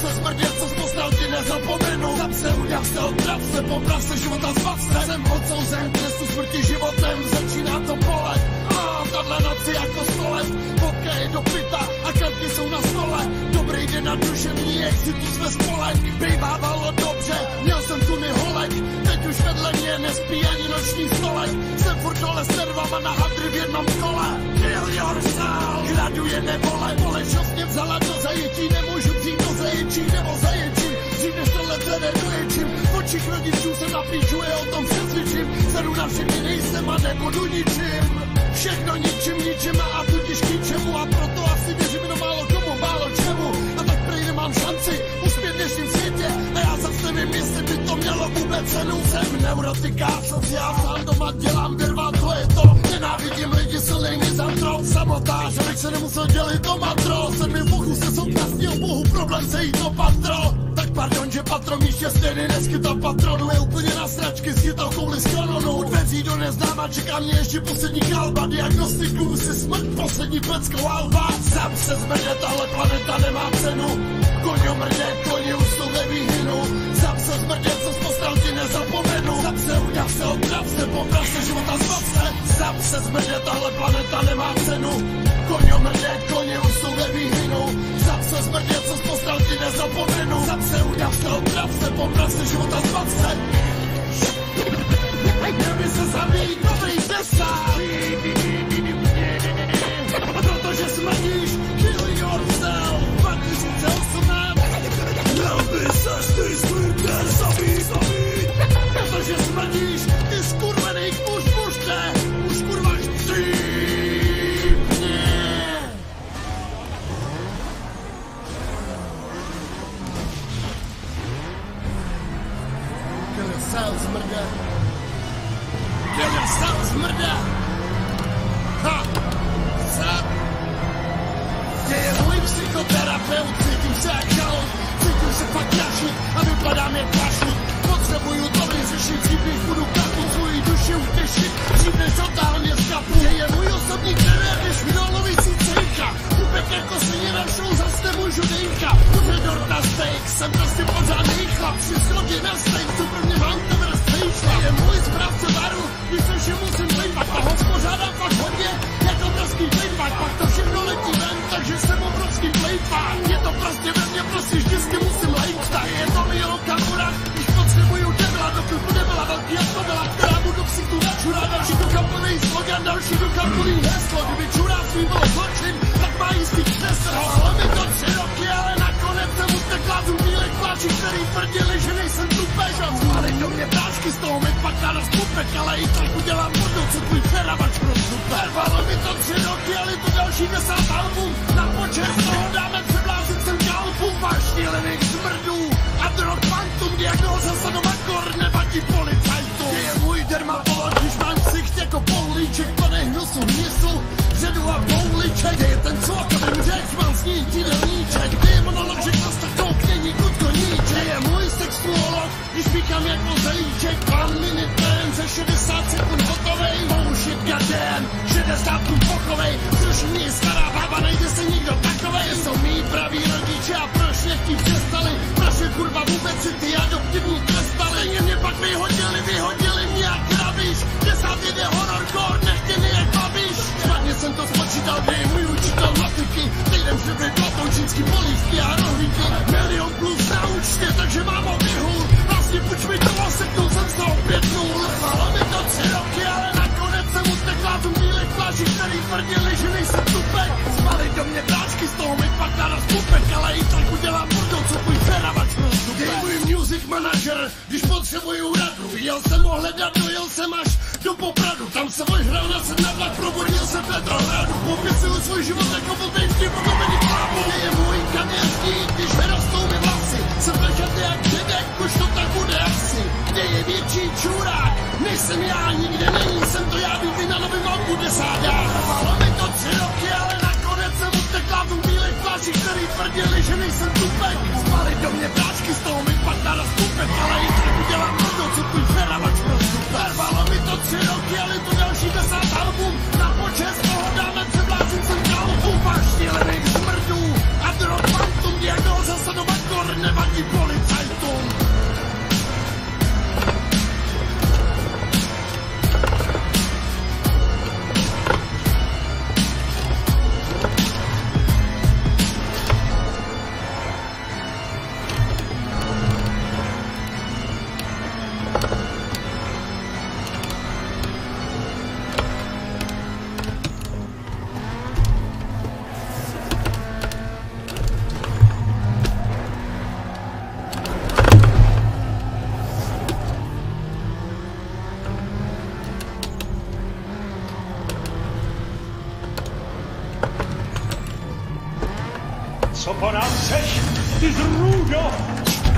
se zmrdě, co zpoznal ti nezapomenu, zap se, udělav se, odprav se, poprav se, života zbav se, jsem odsouzen trestu smrti životem, začíná to bolet, a tahle noc je jako sto let, vodka je do pita a karty jsou na stole, dobrý den na duševní, tu jsme spolek, bývávalo dobře, měl jsem tu holek, teď už vedle mě nespí ani noční stolek, jsem furt dole s nervama na hadry v jednom kole, kill yourself, graduje nevole, společnost mě vzala do zajetí, nemůžu vzít do zajetí nebo zaječím, než tohle vede doječím, v očích rodičů se napíčuje, o tom přesvědčím, sedu na všechny nejsem a nebudu ničím, všechno ničím, ničím a tudíž k ničemu. A proto asi věřím jenom málo komu, málo čemu. A tak prý nemám šanci. Uspět v dnešním světě. A já zase nevím, jestli by to mělo vůbec cenu, jsem si já sám doma dělám, vyrvá, to je to, nenávidím lidi, silnej mizantrop, samotář, abych se nemusel dělit do matro, sedmi bohu se o bohu, problém se jí to patro, tak pardon, že patron míš je stejný neskytal patronu, je úplně na sračky, schytal kouli z kanonu, dveří do neznáma, čeká mě ještě poslední kalba, diagnostiku si smrt, poslední peckou alba, sám se zmrde, tahle planeta nemá cenu, koně mrdě, koně už jsou ve výhynu, sám se zmrdě, co spostal ti nezapomenu, sám se udělav se, odprav se, poprav se, života zbav se, sám se zmrdě, tahle planeta nemá cenu, koně mrdě, koně už jsou ve výhynu, sám se zmrdě, co spostal ti nezapomenu, sám se udělav se, odprav se, poprav se, života zbav se, Měl by se zabít dobrý desát Protože smrdíš Kill yourself 2018 Měl by se ty Protože smrdíš Ty skurvený muž mužte Už kurva chcípně Kill yourself, zmrde Kill yourself, zmrde Ha! Zap! Kde je můj psychoterapeut? Cítím se jak žalot, cítím se fakt jašit a vypadám jak pašník. Potřebuju to vyřešit, dřív než budu kapu svoji duši utěšit, než totálně skapu. Kde je můj osobní trenér, než mi dolovící cejka. Kupek jako svině na show, zas nemůžu dejka. Pořador na steak, jsem prostě pořádný chlap, při schodě na steak, tu prvně mám to vrstejšla. Je můj správce baru, když se všem musím plejpat, a ho spořádám fakt hodně, jako obrovský plejpak, pak to všechno letí ven, takže jsem obrovský plejpak. Je to prostě ve mně, prostě vždycky musím lejtat. Je to mi holka byla velký jako byla, která budu si tu načurá, další do kampový slogan, další do kampový heslo, kdyby čuráctví bylo zločin, tak má jistý křesel. Halo mi to tři roky, ale nakonec jsem utekla z umílek pláči, který tvrdili, že nejsem tupež a zvali do mě prášky, z toho mi pak na skupek, ale i trochu dělám vodu, co tvůj feravač pro super. Trvalo mi to tři roky, ale to další desát album, na počet toho dáme přeblázit sem kalbu, máš šílených smrdů a drog fantum, diagnoza sadomakor, nevadí policajtu. Kde je můj dermatolog, když mám ksicht jako poulíček, pane hnusu hnisu, předu a pouliček, kde je ten celkový řek, mám s ní jídelníček, kde je monolog, že to stakou knění, kutko níček, je můj sexuolog, když píkám jako zajíček, pan minuten, ze 60 sekund hotovej, bullshit goddamn, 60 kun pochovej, což mě stará baba, nejde se nikdo takovej, jsou mý praví rodiče a proč nechtí přestali, proč je kurva vůbec si ty adoptivní trestali, mě pak vyhodili, vyhodili mě jak krabiš, desát jede hororcore, nechtěný jak babiš, špatně jsem to spočítal, je můj učitel matiky, týden před platou čínský polívky a rohlíky, milion plus na účtě, takže mám obyhul, vlastně půjč mi to oseknul jsem se opět nul, mi to tři roky, ale nakonec jsem utekla z umílek pláži, který tvrdili, že nejsem tupek, zvali do mě práčky, z toho mi pak na skupek, ale i tak udělám mordou, co tvůj feravač rozdupe. Dej můj music manager, když potřebuju radu, jel jsem ho hledat, dojel jsem až do Popradu, tam se ožral na sedm na vlak, probudil se Petrohradu, popisuju svůj život jako podobný klábu. Kde je můj kaměřský, když vyrostou mi vlasy, jsem vlečatý jak dědek, už to tak bude asi. nějaký čurák. Nejsem já, nikde není, jsem novém albu desátá. Trvalo mi to tři roky, ale nakonec jsem utekla v bílej pláči, který tvrdili, že nejsem tupek. Spali do mě práčky, z toho mi padla na stupek, ale i udělám to, co tu feravač prostě. Trvalo mi to tři roky, ale to další desát album. Na počest toho dáme převláčit jsem kalbu, máš šílených smrdů. A drog fantum, diagnoza sadovat kor, nevadí policajtům. Ty zrůdo?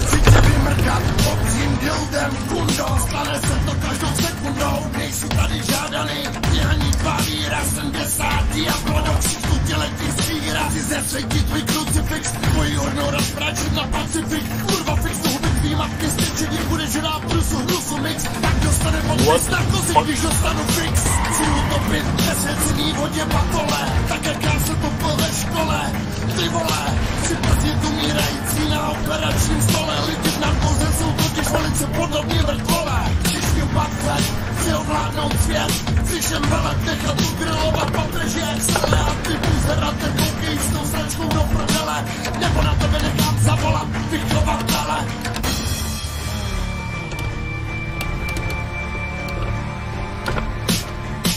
Chci tě vymrkat obřím dildem kundo Stane se to každou sekundou. Nejsi tady žádaný Mě ani baví raz 70 A pro všichni těletí stíra Si zesvětí tvůj krucifix Tvoji hodnou rozpráčit na pacifik. Kurva fix toho byt tvýma v městě Čili budeš rád brusu hrusu mix. Tak dostane podpis na kozy Když dostanu fix. Chci utopit nesvěcený vodě patole Tak jak já se to ve škole Ty vole. Chci prstit umírající na operačním stole. Lidi v narkoze jsou totiž velice podobně mrtvole. Když mi patře, chci ovládnout svět. Chci všem velet nechat ugrilovat papeže jak sebe A ty buzerate koukej s tou značkou do prdele. Nebo na tebe nechám zavolat vychovatele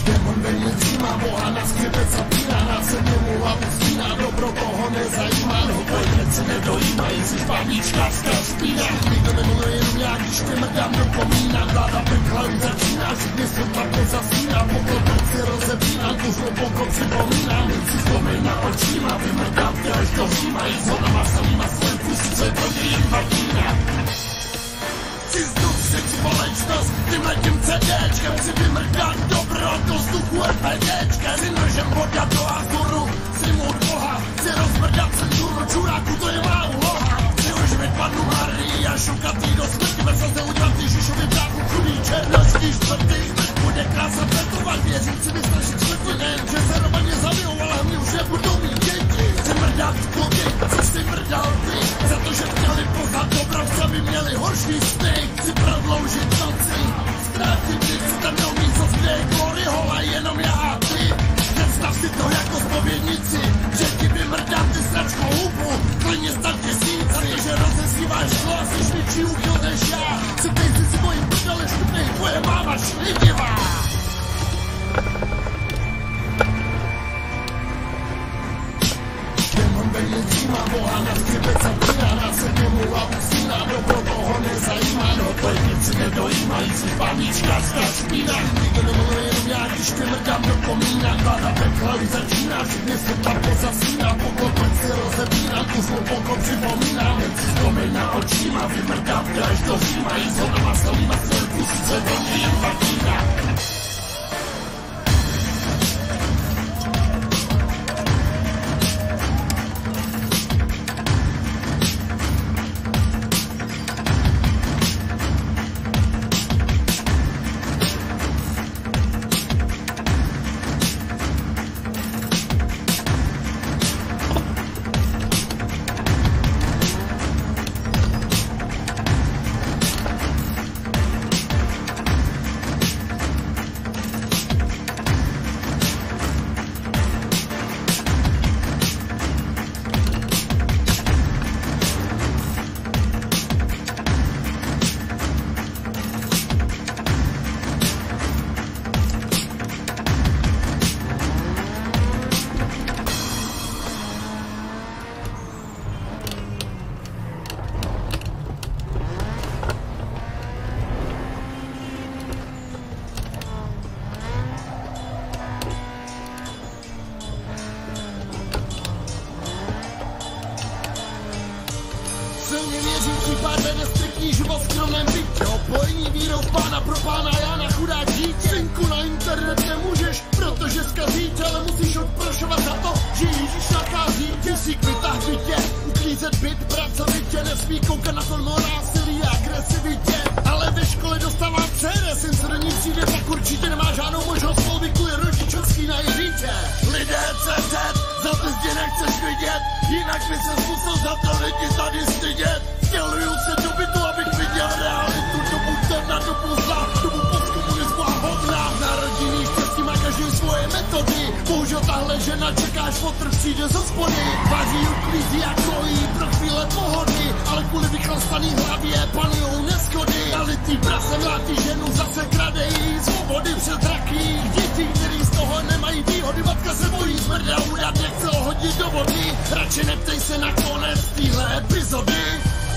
Demon ve mně dřímá, boha na skřepec zapíná, na sedmi mu hlavu stíná, dobro toho nezajímá, no pojď se nedojímají, jsi babičkářská spína, nikdo nemluvil jenom já, když tě mrdám do komína, vláda pekla už začíná, všichni se také zasíná, pokot si rozepínám, tu svou pokot připomínám, jen si vzpomeň na očíma, vymrdám tě až do říma, i s honama samýma svým kusí, co je to jejím vagína. Chci vzduch, chci společnost, tím letím CDčkem Chci vymrdat dobro do vzduchu RPGčkem Chci nožem voda do azuru, boha Chci rozmrdat cenzuru, čuráku, to je má úloha. Chci oživit panu Marii a šukat jí do smrti Bez se udělat Ježíšovi bráchu chudý černočky čtvrtý Bude krása petovat, věřím si vystrašit smrti Nejen, že se rovaně zabijou, ale hlavně už nebudou mít děti. Chci mrdat kluky, co jsi mrdal ty Za to, že chtěli poznat dobrovce, aby měli horší sny Chci prodloužit noci, ztrátit ty, co tam jdou místo zde Glory hola, jenom já a ty Představ si to jako spovědnici Že ti vymrdám ty sračkou hubu Klidně stav tisíc, a je, že rozesíváš zlo A jsi větší úchyl než já Sypej si si mojí prdele špatnej, tvoje máma šlivivá Demon ve mně dřímá, boha na skřipec zapíná, na sedmi mu hlavu síná, dobro toho nezajímá, no tvoje věci nedojímají, jsi babičkářská špína, nikdo nemluvil jenom já, když tě mrdám do komína, vláda pekla už začíná, všichni se tam pozasíná, pokoj pojď si rozepínám, tu svou pokoj připomínám, jen si vzpomeň na očíma, vymrdám tě až do říma, jí zhodama stovýma svoj kusí, co do mě jen vagína. nesmí až fotr přijde ze spody. Vaří, uklízí a kojí pro chvíle pohody, ale kvůli vychlastaný hlavě panujou neschody. Nalitý prase mlátí ženu, zase krade jí svobody před raky. Děti, který z toho nemají výhody, matka se bojí smrda udat, nechce ho hodit do vody. Radši neptej se na konec téhle epizody.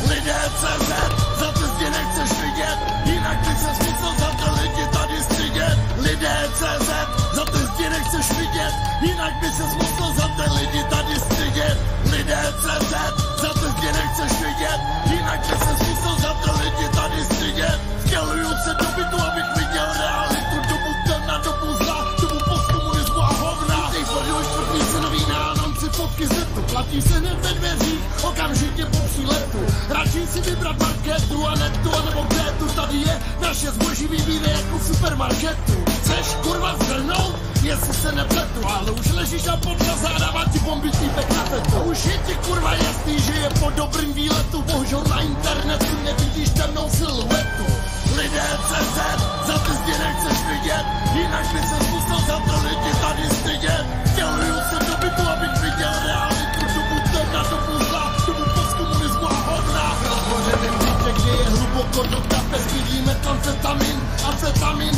Lidé CZ, za to zdi nechceš vidět, jinak by se musel za to lidi tady stydět. Lidé CZ, za to zdi nechceš vidět, jinak by se musel za ty lidi tady stydět. Lidé CZ, za to zdi nechceš vidět, jinak by se musel za ty lidi tady stydět. Stěluju se do bytu, abych viděl realitu, dobu temna, dobu zla, dobu postkomunismu a hovna. Tej tvrdou čtvrtý se nový nánomci fotky z netu, platí se hned ve dveřích, okamžitě po příletu. Radši si vybrat marketu a netu, anebo kretu, tady je naše zboží vybíre jako v supermarketu. Chceš kurva zhrnout? Jestli se nepletu, ale už ležíš a pod zadává ti bomby týpek na tetu. Už je ti kurva jasný, že je po dobrým výletu, bohužel na internetu nevidíš temnou siluetu. Lidé CZ, za ty zdi nechceš vidět, jinak by se musel za to lidi tady stydět. Stěluju se do bytu, abych viděl realitu, dobu temna, dobu zla, dobu postkomunismu a hovna. Rozbořeném bytě, kde je hluboko do kapes, vidíme amfetamin, amfetamin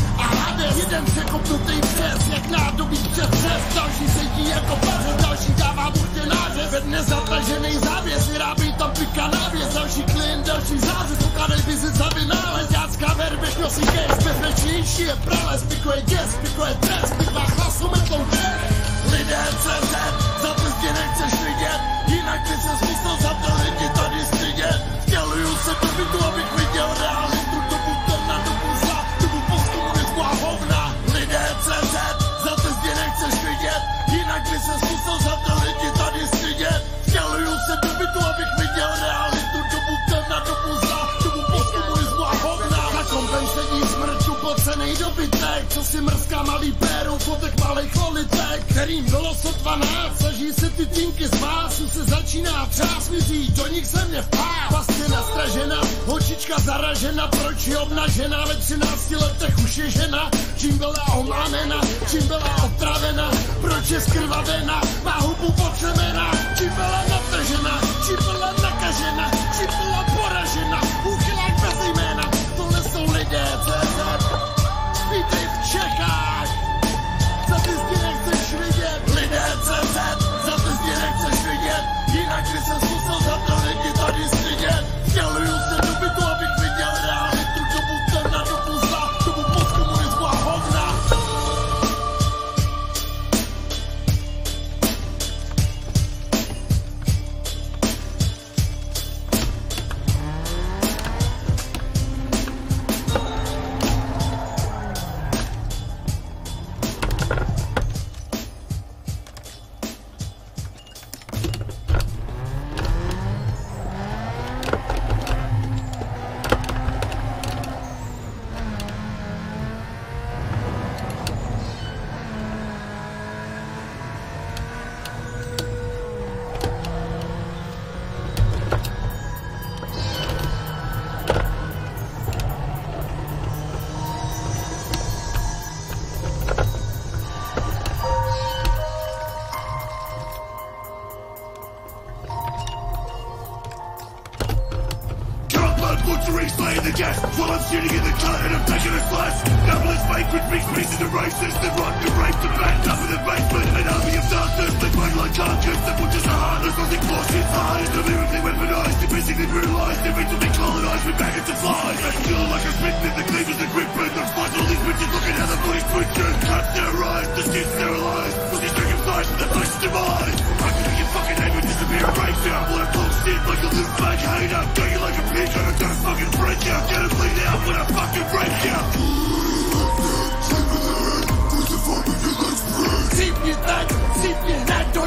hades. Jeden překopnutý přes, jak nádobí přes přes, další sedí jako pařez, další dává buchtě nářez. Ve dne zatažený závěs, vyrábí tam pika návěs, další klient, další zářez, ukládej vizi za vynález, dětská verbež nosí gest, bezpečnější je prales, pikuje děs, pikuje trest, pikvá hlasu metlou čest. Lidé CZ, za zdi nechceš vidět, jinak by se musel za to lidi tady stydět. Stěluju se do bytu, abych kterým bylo so 12, snaží se ty týnky z vásu, se začíná třás, mizí, do nich se mě vpás. Vlastně nastražena, hočička zaražena, proč je obnažena, ve 13 letech už je žena, čím byla omlámena, čím byla otravena, proč je skrvavena, má hubu potřemena, čím byla natržena, čím byla nakažena, čím byla poražena, jinak by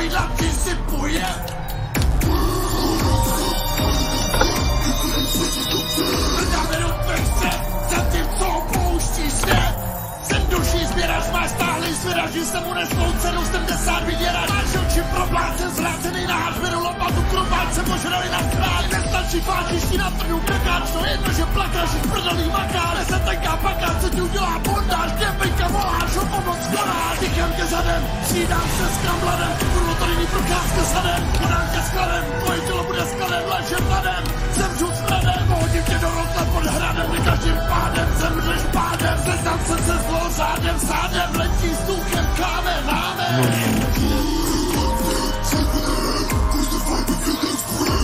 takovýhle přisypuje. Dáme do pexe, zatímco opouštíš se. Jsem duší sběrač, máš táhlý svěrač, že se mu nesmou cenu desát vyděrač. Máš oči proplácen, zvrácený na hardwareu, jídla, sypuje. jedu kakáč, to jedno, že plakáš, prdalý makáš, se tenká pakáč, co ti udělá bondáš, kempejka voláš, o pomoc konáš, tykám tě zadem, střídám se s kambladem, budu loterijní prokázka sadem, podám tě skladem, tvoje tělo bude skladem, léčem hladem, zemřu s hradem, hodím tě do rotla pod hradem, ne každým pádem, zemřeš pádem, seznam se se zlo zádem, sádem, letí s duchem,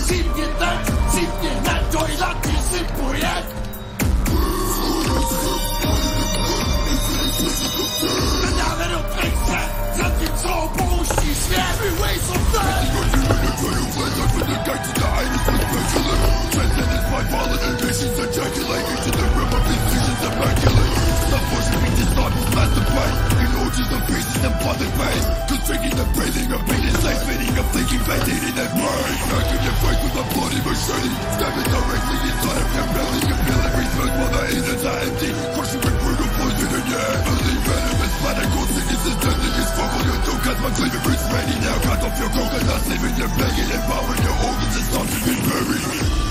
káme, náme. Cítně teď, cítně hned, dojla ti si pojet. Nedáme do trejce, zatímco opouští svět, my ways of Coaches the beast in the plastic pain Constricting the breathing of pain is life Fitting thinking, painting in their brain. Cracking their face with a bloody machete. Stabbing directly inside of their belly. You feel every smoke while the innards are empty Crushing with brutal poison in your head. Building venom is fanatical Sickness is deadly as fuck on your tongue Cause my cleaver is ready now. Cut off your coconut Leaving your and Empowering your organs and stops you be buried.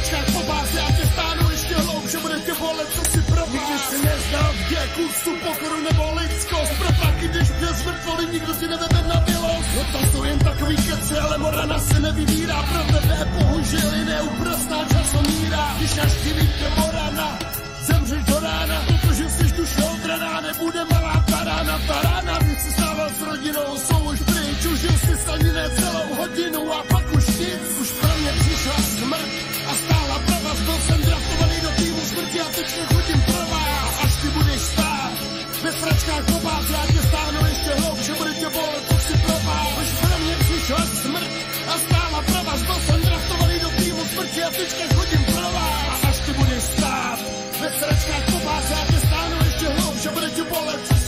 Ve sračkách po vás, já tě stáhnu ještě hloubše, bude tě bolet, co si pro vás. Nikdy si neznal v děku, tu pokoru nebo lidskost, pro taky, když přes mrtvoli nikdo si nevede na milost. No to jsou jen takový keci, ale morana se nevybírá, pro tebe bohužel je neúprostná časomíra. Když naštíví tě morana, zemřeš do rána, protože jsi duše odraná, nebude malá tarána, tarána, když jsi stával s rodinou, jsou už pryč, užil jsi ani ne celou hodinu a pak už nic, už pro mě přišla smrt jsem draftovaný do týmu smrti a teď nechodím pro vás, až ty budeš stát. Ve sračkách po bázi, já tě stáhnu ještě hloub, že bude tě bolet, co si propál. Už pro mě přišla smrt a stála prava, byl jsem draftovaný do týmu smrti a teď nechodím pro vás, až ty budeš stát. Ve sračkách po bázi, já tě stáhnu ještě hloub, že bude tě bolet,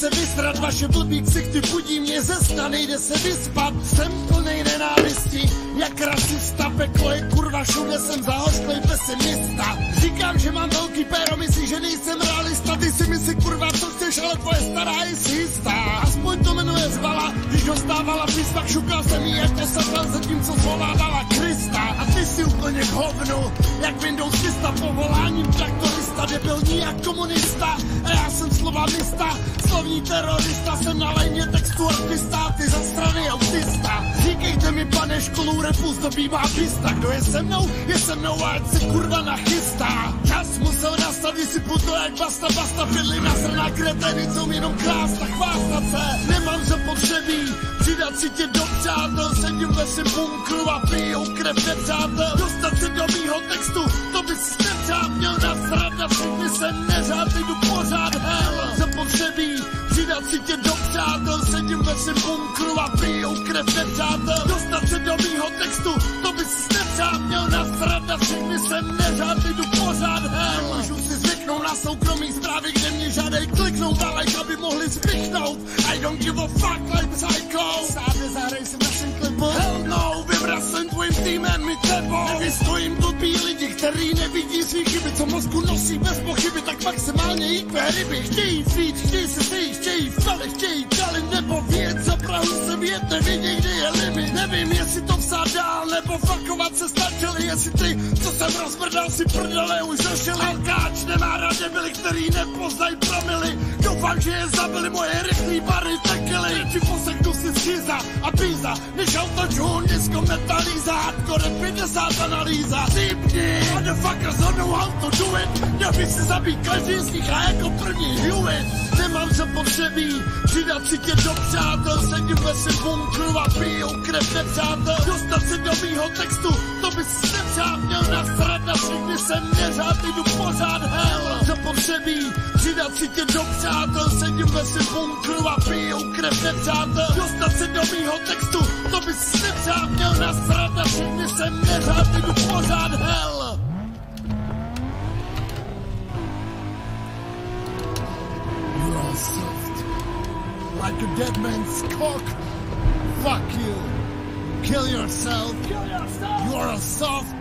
se vysrat, vaše blbý ksichty budí mě ze sna, nejde se vyspat, jsem plnej nenávistí, jak rasista, peklo je kurva, všude jsem zahořklej pesimista. Říkám, že mám velký péro, myslíš, že nejsem realista, ty si myslí kurva, co chceš, ale tvoje stará je si jistá. Aspoň to jmenuje zvala, když dostávala písmak, šukal jsem jí jako satan, zatímco zvolávala Krista. A ty si úplně hovnu, jak Windows 300 povoláním traktorista, debilní jak komunista. A já jsem slova mista, slovní terorista, jsem na léně textu artista, ty zasraný autista. Říkejte mi, pane školu, repu zdobí má pista, kdo je se mnou, je se mnou, ať se kurva nachystá. Čas musel nastat, vysypu to jak basta, basta, pidli na srna kreteny, co jenom krást a chvástat se. Nemám zapotřebí, přidat si tě do přátel, sedím ve svém bunkru a pijou krev nepřátel. Dostat se do mýho textu, to bys nepřát měl nasrat na všechny jsem neřád, jdu pořád hell. Si tě do přátel, sedím ve svém bunkru a pijou krev nepřátel. Dostat se do mýho textu, to bys nepřát měl nasrat na všechny jsem neřád, jdu pořád hell. Můžu si zvyknout na soukromý zprávy, kde mě žádej kliknout, ale aby mohli zvychnout. I don't give a fuck like psycho. Sáde zahraj se v našem klipu. Hell no, vybral jsem tvojím týmem mi tebou. Nevystojím blbý lidi, který nevidí svý chyby, co mozku nosí bez pochyby, tak maximálně IQ ryby. Chtějí feed, chtějí se sejít, chtějí vstali, chtějí dali nebo věc, za Prahu se vět, nevědí, kde je limit. Nevím, jestli to psát dál, nebo fakovat se stačili, jestli ty, co jsem rozmrdal si prdele, už došel Alkáč, nemá rád byli, který nepoznají promily. Doufám, že je zabili moje rychlý bary, tekily. Ti poseknu si schiza a píza, než autotune, disco metalíza, hardcore 50 analýza. Týpni, motherfuckers don't know how to do it. Měl by si zabít každý z nich a jako první Hewitt. Nemám zapotřebí, přidat si tě do přátel, sedím ve svém bunkru a pijou krev nepřátel. Dostat se do mýho textu, to bys nepřát měl nasrat na všechny jsem neřád, jdu pořád hell. Zapotřebí, přidat si tě do přátel, sedím ve svém bunkru a pijou krev nepřátel. Dostat se do mýho textu, to bys nepřát měl nasrat na všechny jsem neřád, jdu pořád hell. All soft, like a dead man's cock. Fuck you. Kill yourself. Kill yourself. You're all soft.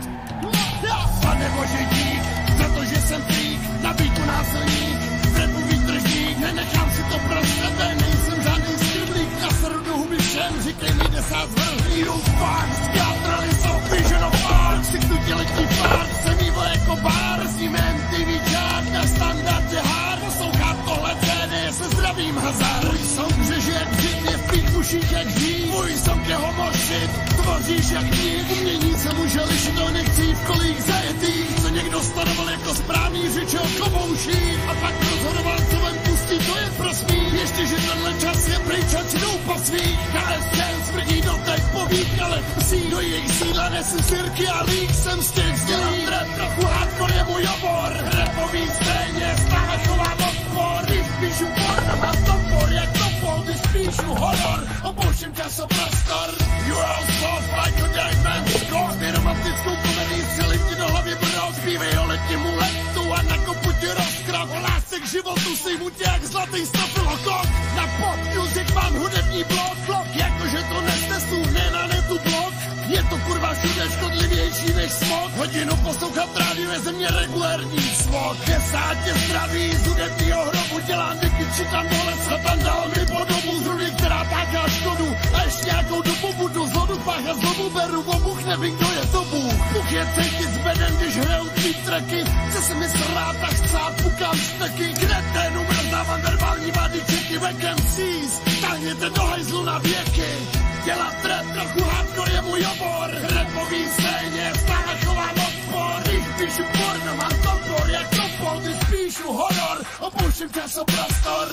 Pane bože dík, za to, že jsem frík, na býtu násilník, v repu výtržník, nenechám si to pro sebe, nejsem žádný skriblík, na srdu huby všem, říkej mi desát zvrhlýrů, fakt, gátrali jsou vision of art, si tu těletní pár, jsem evil jako bar, s ním zdravým hazard, můj song řeže jak dřit, je v tvých uších jak dřív, můj song je homošit, tvoříš jak dík, umění se může lišit nechcí v kolích zajetých, co někdo stanoval jako správný řeč o komouší, a pak rozhodoval, co ven pustí, to je prosmí, ještě, že tenhle čas je pryč, jdou po svých, KSČ smrdí do těch povík, ale psí do jejich sídla nese sirky a lík, jsem z těch zdělám. Rap, trochu hardcore je můj obor, rapový scéně stále chovám odpor, když píšu porno, mám topor, jak topol, když píšu horor, opouštím časoprostor, you're all soft like a dead man's score, ty romantickou komedii střelím ti do hlavy brod, zpívej o letnímu životu sejmu tě jak zlatý stafilokok, na pop music mám hudební blok, blok, jakože to nesnesu, ne na netu blok, Je to kurva všude škodlivější než smog. Hodinu poslouchat rádio je země regulérní smog. Desát tě zdraví z hudebního hrobu dělá děky, či tam dole satan dal mi podobu z která páchá škodu. A nějakou dobu budu zlodu páchat, znovu beru obuch, nevím, kdo je to Bůh. Bůh je cítit zbeden, když hrajou tvý tracky. Chce se mi srát a chcát, pukám šteky. Kde ten uměl verbální vady, čeky, vekem MCs. Táhněte do hajzlu na věky. Dělat trap trochu hardcore je můj obor. Rapový scéně stále chovám odpor. Když píšu porno, mám topor jak topol. Když píšu horor, opuším časoprostor.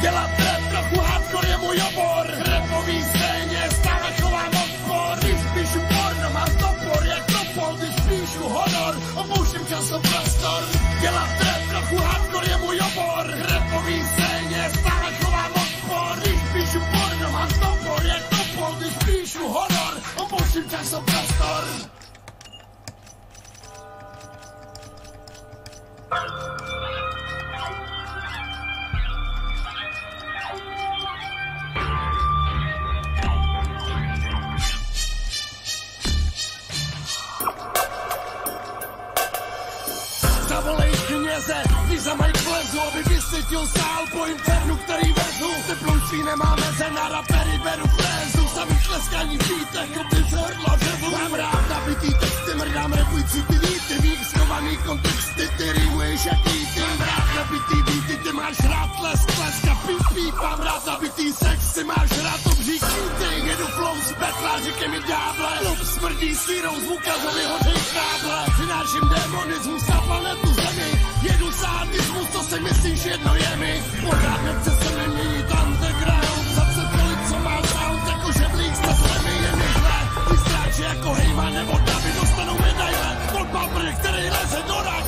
Dělat rap trochu hardcore je můj obor. Rapový scéně stále chovám odpor. Když píšu porno, mám topor jak topol. Když píšu horor, opuším časoprostor. Dělat rap trochu hardcore je můj obor. Rapový scéně stále chovám odpor. Když píšu porno, mám topor jak topol. Když píšu horor, opuším časoprostor. Zavolej vysvětil sál po infernu, který vezu. Teplunství nemá meze, na rapery beru frézu, samý tleskaní v bítech, kopy z hrdla řevu. Mám rád nabitý texty, mrdám repující ty víty, mých schovaný kontexty, ty rýmuješ jak ty. Mám rád nabitý bíty, ty máš rád tlesk, tleska, píp, píp, mám rád nabitý sex, ty máš rád obří kýty, jedu flow z betla, říkej mi ďáble, lup smrdí sírou, zvukařově hodej káble, přináším demonismus na planetu Zemi, jedu sadismus, to si myslíš jedno je mi, pořád nechce se neměnit underground, zase tolik, co má sound, jako žeblík se zemi, je mi zlé, ty stráči jako hejma nebo davy dostanou medaile, od babry, který leze do rakve.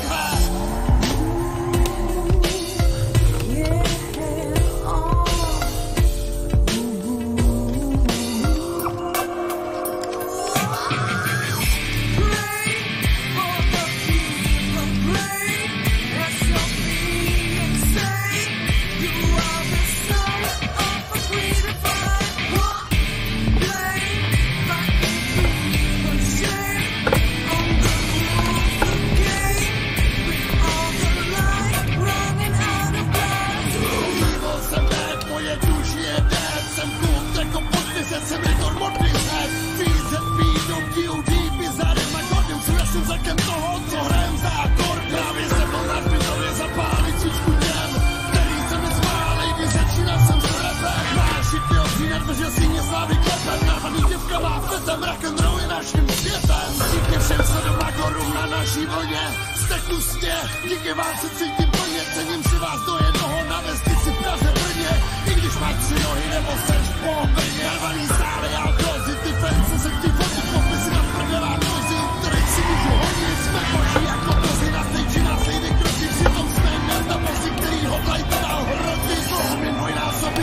Všem, co doma korun na naší vlně Steknu sně, díky vám se cítím plně Cením si vás do jednoho na vesnici Praze Brně. I když máš tři nohy nebo seš po Brně Narvaný sály a kozy, ty fence se chtějí fotit Popisy na prdelá nozy, kterých si můžu hodit Jsme boží jako kozy na stage, na slejdy kroky Přitom jsme na bozy, který hodlají teda hroty. Zlomin dvojnásobit,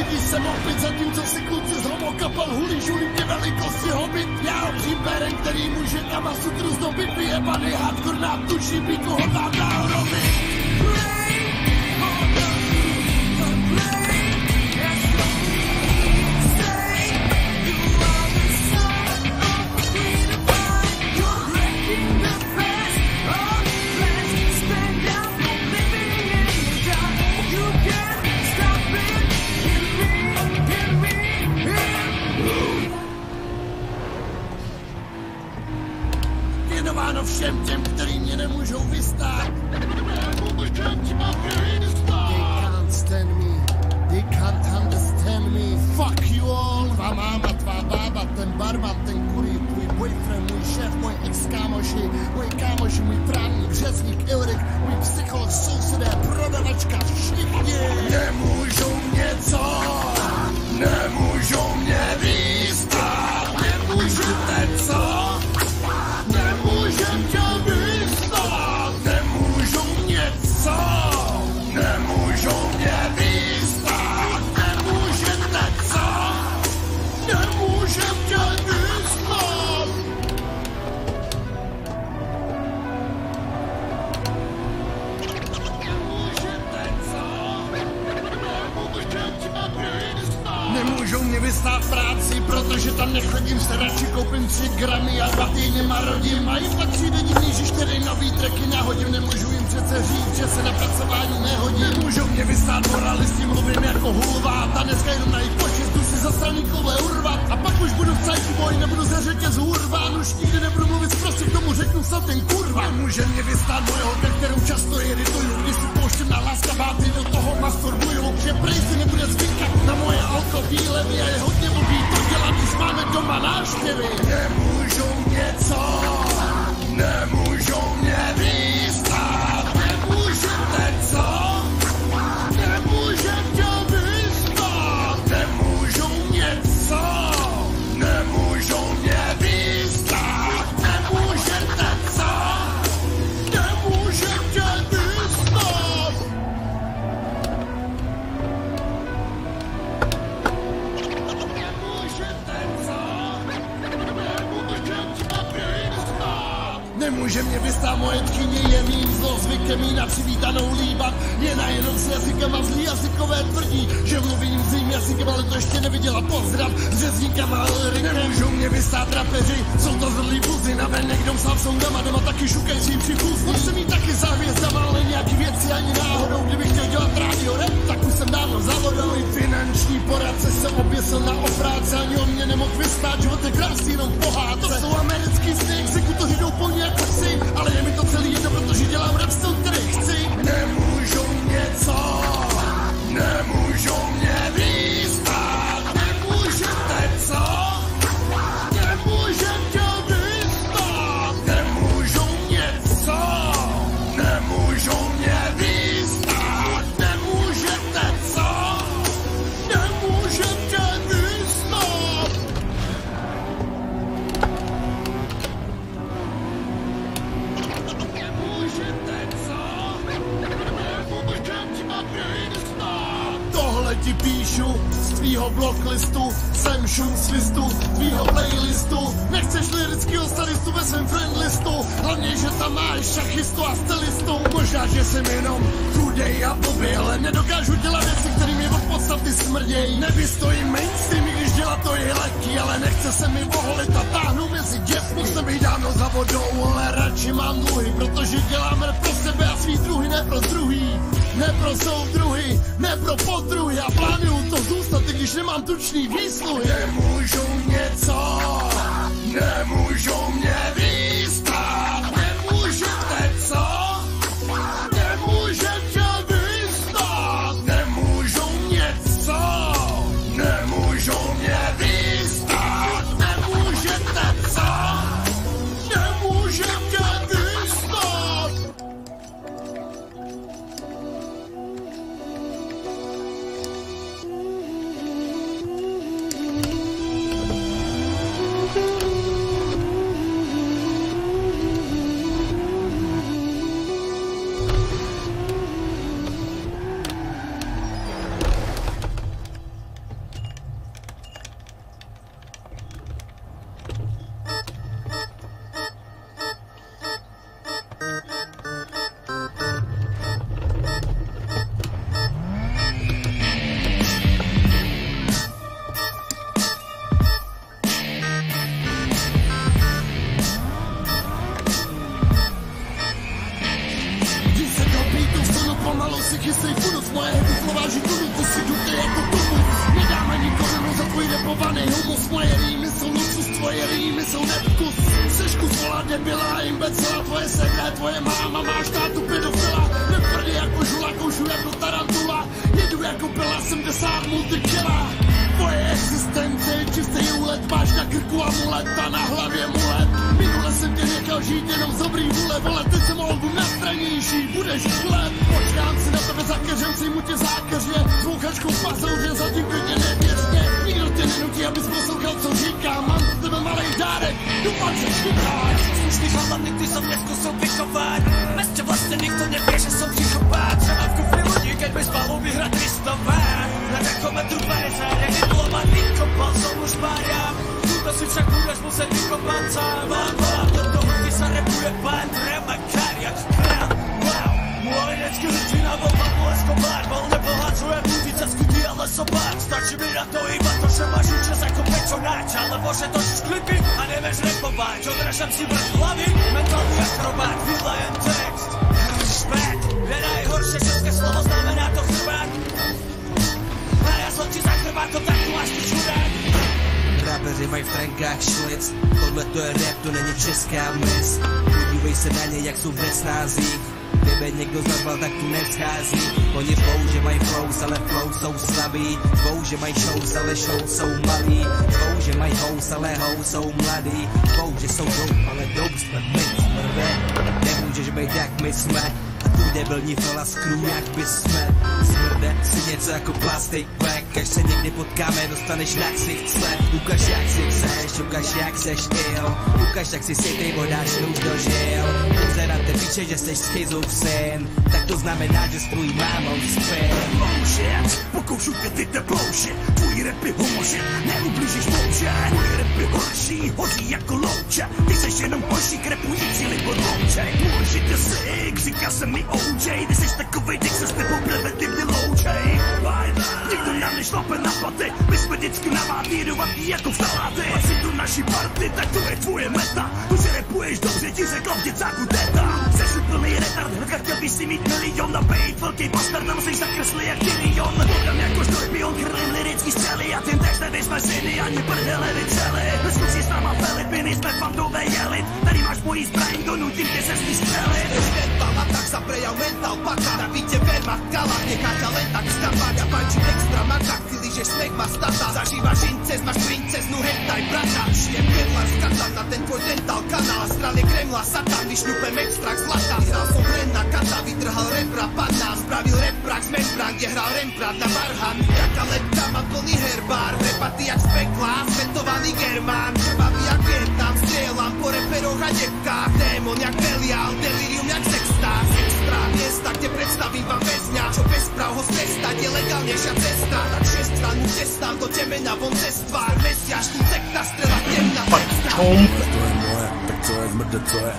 když jsem opět Zatímco si kluci z homokapel hulí žulí mě velikosti hobit Já obřím beren, který může na masu truzdobit Vyjebaný. Hardcore na tuší bíku hodlám nahrobit Věnováno všem těm, který mě nemůžou vystát. They can't stand me, they can't understand me. Fuck you all. Tvá máma, tvá bába, ten barman, ten kurý, tvůj boyfriend, můj šéf, můj ex-kámoši, můj kámoši, můj právník, řezník, Eurik, můj psycholog, sousedé, prodavačka, všichni. Nemůžou mě co? Nemůžou mě vystát. Nemůžete co? Nechodím se radši koupím tři gramy a dva týdny marodím a jim pak přijde divný, že čtyři nový treky nahodím, nemůžu jim přece říct, že se na pracování nehodím. Nemůžou mě vysát moralisti, mluvím jako hulvát a dneska jenom na jejich počest si za straníkové urvat. A pak už budu v cajku boj, nebudu ze řetězu urván, už nikdy nebudu mluvit prostě k tomu řeknu sa ten kurva. Nemůže mě vystát moje holka, kterou často irituju, když si pouštím na láska báty, do toho masturbuju, že prej si nebude zvykat na moje auto bílé, je hodně blbý když máme doma návštěvy. Nemůžou něco, nemůžou mě vystát, Nemůže mě vystát moje tchyně, je mým zlozvykem jí na přivítanou líbat. Je najednou s jazykem a zlý jazykové tvrdí, že mluvím zlým jazykem, ale to ještě neviděla pozdrav. S řezníkem a Ulrikem. Nemůžou mě vystát rapeři, jsou to zlý buzy, na venek dom sám jsou doma, doma taky při chůz. Už jsem jí taky za hvězdama, ale nějaký věci ani náhodou. Kdybych chtěl dělat rádio rap, tak už jsem dávno za vodou. I finanční poradce se oběsil na opráce, ani on mě nemohl vystát, život je krásný jenom pohádce. To jsou americký sny, exekutoři jdou po mně jako psy, ale je mi to celý jedno, protože dělám rap z tvýho blocklistu, jsem šum z listu, tvýho playlistu. Nechceš lirickýho staristu ve svém friendlistu, hlavně, že tam máš šachistu a stylistu. Možná, že jsem jenom chudej a blbý, ale nedokážu dělat věci, které mi od podstaty smrděj. Nevystojím mainstream, i když dělat to je lehký, ale nechce se mi oholit a táhnu mezi děv. Jsem být dávno za vodou, ale radši mám dluhy, protože dělám rap pro sebe a svý druhy, ne pro druhý. Ne pro soudruhy, ne pro podruhy a plánuju to zůstat, i když nemám tučný výsluhy. Nemůžou něco, nemůžou mě vystát, sobák Stačí mi na to iba to, že máš účas jako pečo náč Ale bože to sklipy klipy a nevieš repovať. Odrážam si vrch hlavy, mentálny akrobát Vidla jen text, špet Je najhoršie české slovo, znamená to chrbát. A já som ti za to tak tu až ty čurák Rapeři mají v trankách šlic Tohle to je rap, to není česká mis Podívej se na ně, jak jsou ve snázích Tebe někdo zabal, tak tu neschází. Oni mají flows, ale flow jsou. Tvou, že mají shows, ale show jsou. Tvou, že mají house, ale hou jsou. Tvou, že jsou dope, ale dope jsme my. Nemůžeš být jak my jsme. A tu debilní fela skrů, jak by jsme. Smrde si něco jako plastic bag. Až se někdy potkáme, dostaneš na ksicht sled. Ukaž jak si chceš, ukaž jak seš ill. Ukaž jak si si ty vodáš už dožil. Pouze na té píče, že seš schizův syn. Tak to znamená, že s tvojí mámou spím. Bullshit, pokoušu tě ty teplouše Tvůj rap je homože, neublížíš mouče Tvůj rap je horší, hodí jako louče Ty seš jenom horší, krepující libor louče Důležitě sick, říká se mi OJ Ty seš takovej dick, se s tebou preventivně loučej Nikdo nám nešlape na paty My jsme vždycky navátý, jedovatý jako v saláty si tu naší party, tak to je tvoje meta. To, že repuješ dobře, ti řekla v děcáku teta. Jsi úplný retard, hnedka chtěl bys si mít milion Na bejt velký bastard, tam jsi zakreslý jak Tyrion Podám jako škorpion, chrlím lirický střely. A tím text nejsme syny, ani prdele vyceli Neskuší s náma Filipiny, jsme bandové jelit Tady máš mojí zbraň, donutím tě se s ní střelit Mental atak sa prejav mental paka Wehrmacht kalák, nechá len tak skapať A pančím extra makak, ty lížeš smech má stata. Zažívaš incest, máš princeznu, hentaj brata. Šijem kedlar z katan na ten tvoj dental kanál Strany Kremla, satan, vyšňupem extrakt zlata. Hral som len na kata, vytrhal repra panna Spravil reprak z membran, kde hral Rembrandt na Barhan Jaká lepka, mám plný herbár. Repatý jak z pekla, svetovaný Germán. Krvavý jak Vietnam, strieľam po reperoch a depkách Démon jak Belial, delirium jak sextár Extra miesta, kde predstavím vám väzňa Čo bez práv ho strestať je legálnejšia cesta. Tak šest stran mu do temena von cez tvár Mesiaš tu sekta, strela temná cesta To je moje, tak co je zmrde, co je?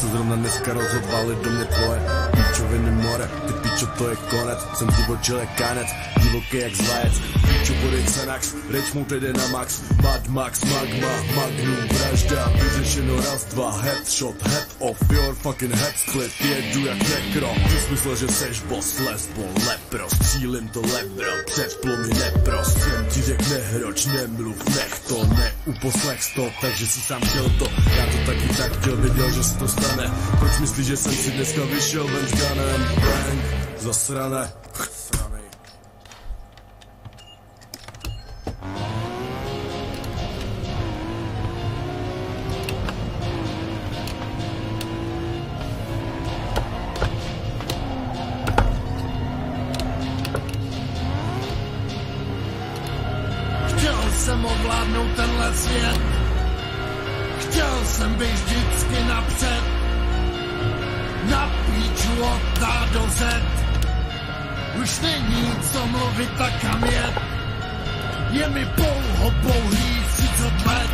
Se zrovna dneska rozhodvali do mě tvoje. Píčoviny more, ty píčo to je konec Jsem divočil jak kanec, divoký jak zajec Píčo vody Cenax, Richmond jde na max. Mad Max, Magma, Magnum, vražda Vyřešeno raz, dva, headshot, head off Your fucking head split, jedu jak nekro Ty myslel, že seš boss, lesbo, lepro. Střílim to lebro, přeplo mi nepro Jsem ti řek nehroč, nemluv, nech to, neuposlech to. Takže si sám chtěl to, já to taky tak chtěl, věděl, že se to stane. Proč myslíš, že jsem si dneska vyšel ven s ganem, bang, zasrané. Chtěl Není co mluvit a kam jet. Je mi pouho pouhých 30 let.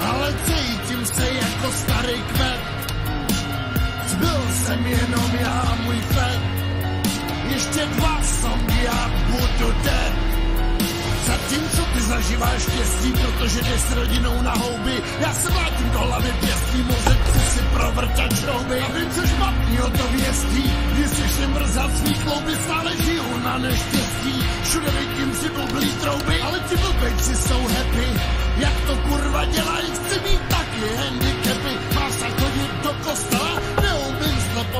Ale cítím se jako starý kvet. Zbyl jsem jenom já, můj fet. Ještě dva songy a budu dead. Zatímco ty zažíváš štěstí, protože jdeš s rodinou na houby, já se vrátím do hlavy pěstí, mozek si provrtat šrouby. A vím, co špatnýho to věstí, když si mrzat svý klouby, stále žiju na neštěstí. Všude vidím si blblý trouby, ale ti blbejci jsou happy. Jak to kurva dělají, chci mít taky handicapy. Máš se chodit do kostela,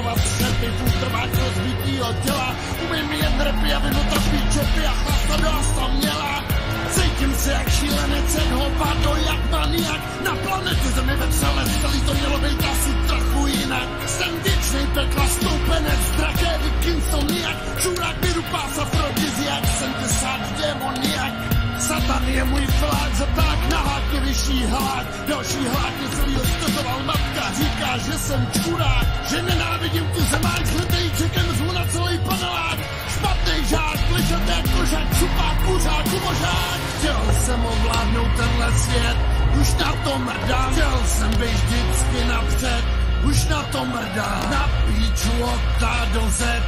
šepy, furt trváš rozbitýho těla. Umím jen repy a trpí čepy a chlasta do měla. Cítím se jak šílenec, jak hovado, jak maniak. Na planetě Zemi vetřele, celý to mělo být asi trochu jinak. Jsem věčnej pekla, stoupenec, draké, insomniak. Čurák, vyrupás afrodiziak, jsem desát demoniak. Satan je můj flák, zaták na háky vyšší hlák. Další hlák mě celý stozoval matka, říká, že jsem čurák, že nenávidím tu zemák, zletej čekem zvu na celý panelák. Špatný žák, kličet jak kožák, čupák, kuřák, umožák. Chtěl jsem ovládnout tenhle svět, už na to mrdám. Chtěl jsem být vždycky napřed, už na to mrdám. Na píču od A do Z,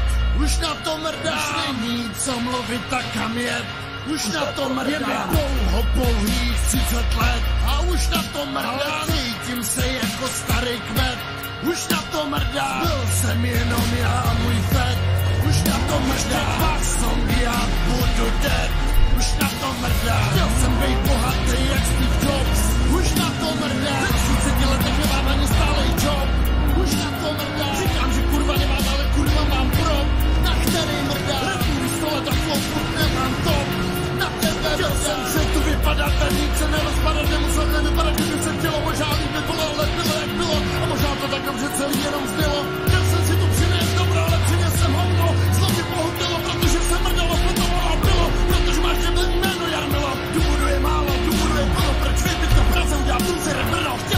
už na to mrdám. Už není co mluvit a kam jet, už na to mrdám. Je dlouho pouhých 30 let a už na to mrdám. Cítím se jako starý kmet, už na to mrdám. Byl jsem jenom já, a můj fet, už na to mrdám. Pak jsem já, budu dead, už na to mrdám. Chtěl jsem být bohatý jak Steve Jobs, už na to mrdám. Ve 30 letech nemám ani stálej job, už na to mrdám. Říkám, že kurva nemám, ale kurva mám prop, na který mrdám. Rapuji stole, tak a nemám top. Chtěl jsem dřek tu vypadat, tak nic se nerozpadat, nemusel ten vypadat, kdyby se chtělo, možná líp by bylo, ale bylo jak bylo, a možná to tak dobře celý jenom zbylo. Chtěl jsem si tu přinést dobro, ale přinesl jsem hovno, zlo mě pohutilo, protože se mrdalo, potom ono bylo, protože máš těmhle jméno Jarmila. Důvodu je málo, důvodu je plno, proč vybyt to pracem, já jsem si rebrnal, chtěl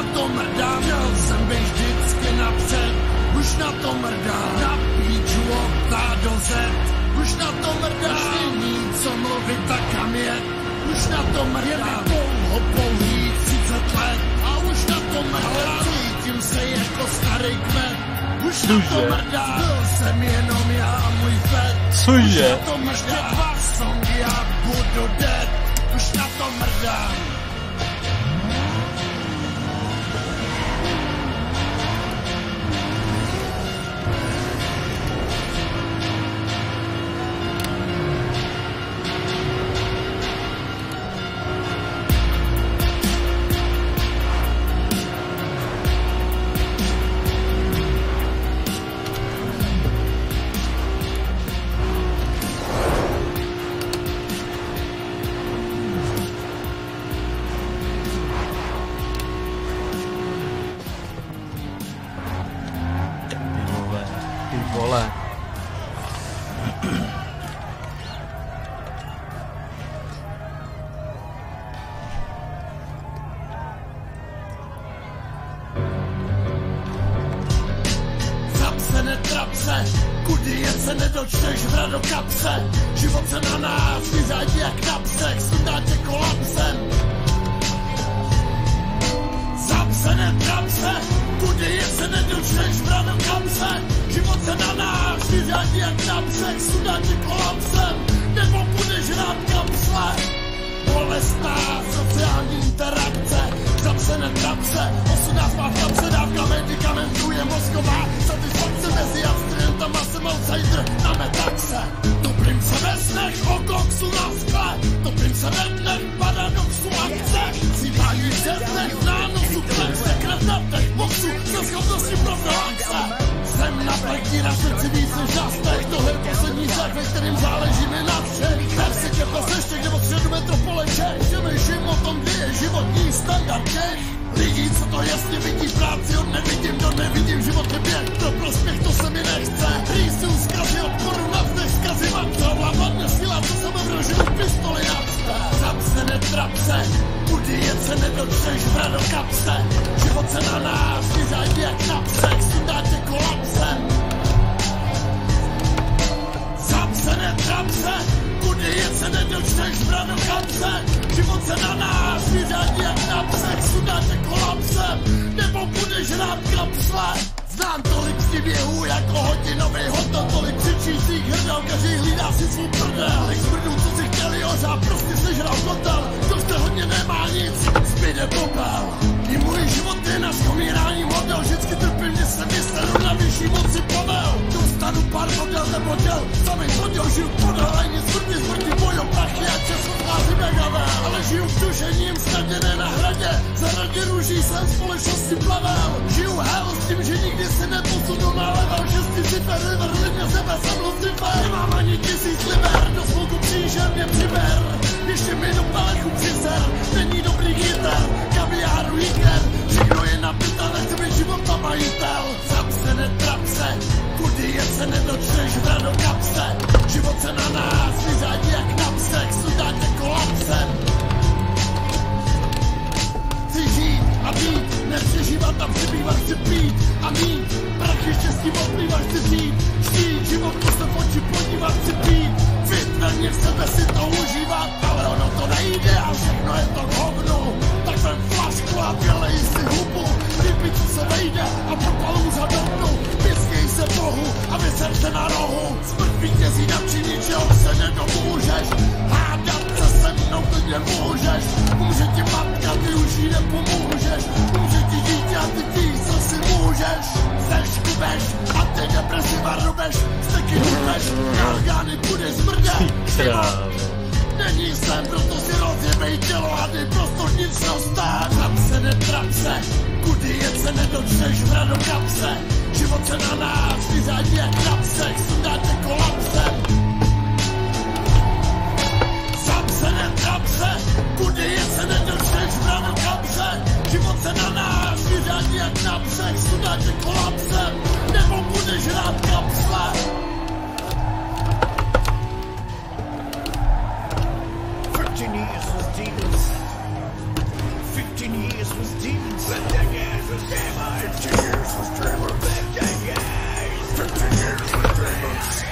na to mrdá, měl jsem být vždycky napřed, už na to mrdá, na píču od do Z, už na to mrdá, už není co mluvit, tak kam je, už na to mrdá, pouho pouhých 30 let, a už na to mrdá, cítím se jako starý kmet, už Cože? na to mrdá, byl jsem jenom já a můj fet, Cože? už na to mrdá, dva songy a budu dead, už na to mrdá. život a přibývat chci pít. A mít. Prachy štěstí odplývat chci žít. Žít život to se v oči podívat chci pít. Citelně v sebe si to užívat. Ale ono to nejde a všechno je to k hovnu. Tak vem flašku a vělej si hubu. Vypít co vejde a popalů za dobnu. Pěstěj se Bohu a vyser se na rohu. Smrt vítězí na při ničeho se nedomůžeš. Hádat se se mnou ty můžeš. Může ti matka ty už jí nepomůžeš. Může a ty víš, co si můžeš. Seš kubeš a ty depresiva rubeš. Steky rubeš, orgány budeš zmrdět. Krávo. Není sen, proto si rozjebej tělo a ty prostor nic dostá. Trap se, netrap se, kudy jet se nedočteš v rado kapse. Život se na nás vyřádí jak kapsek, sundáte kolapsem. Sám se, netrap se, kudy jet se nedočteš. Na nás jak napsek, sundáte kolapsem. Nebo budeš kapsle. Fifteen years with demons. Fifteen years with demons. Fifteen years with demons. Fifteen years with demons. Fifteen years with demons.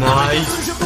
Nice.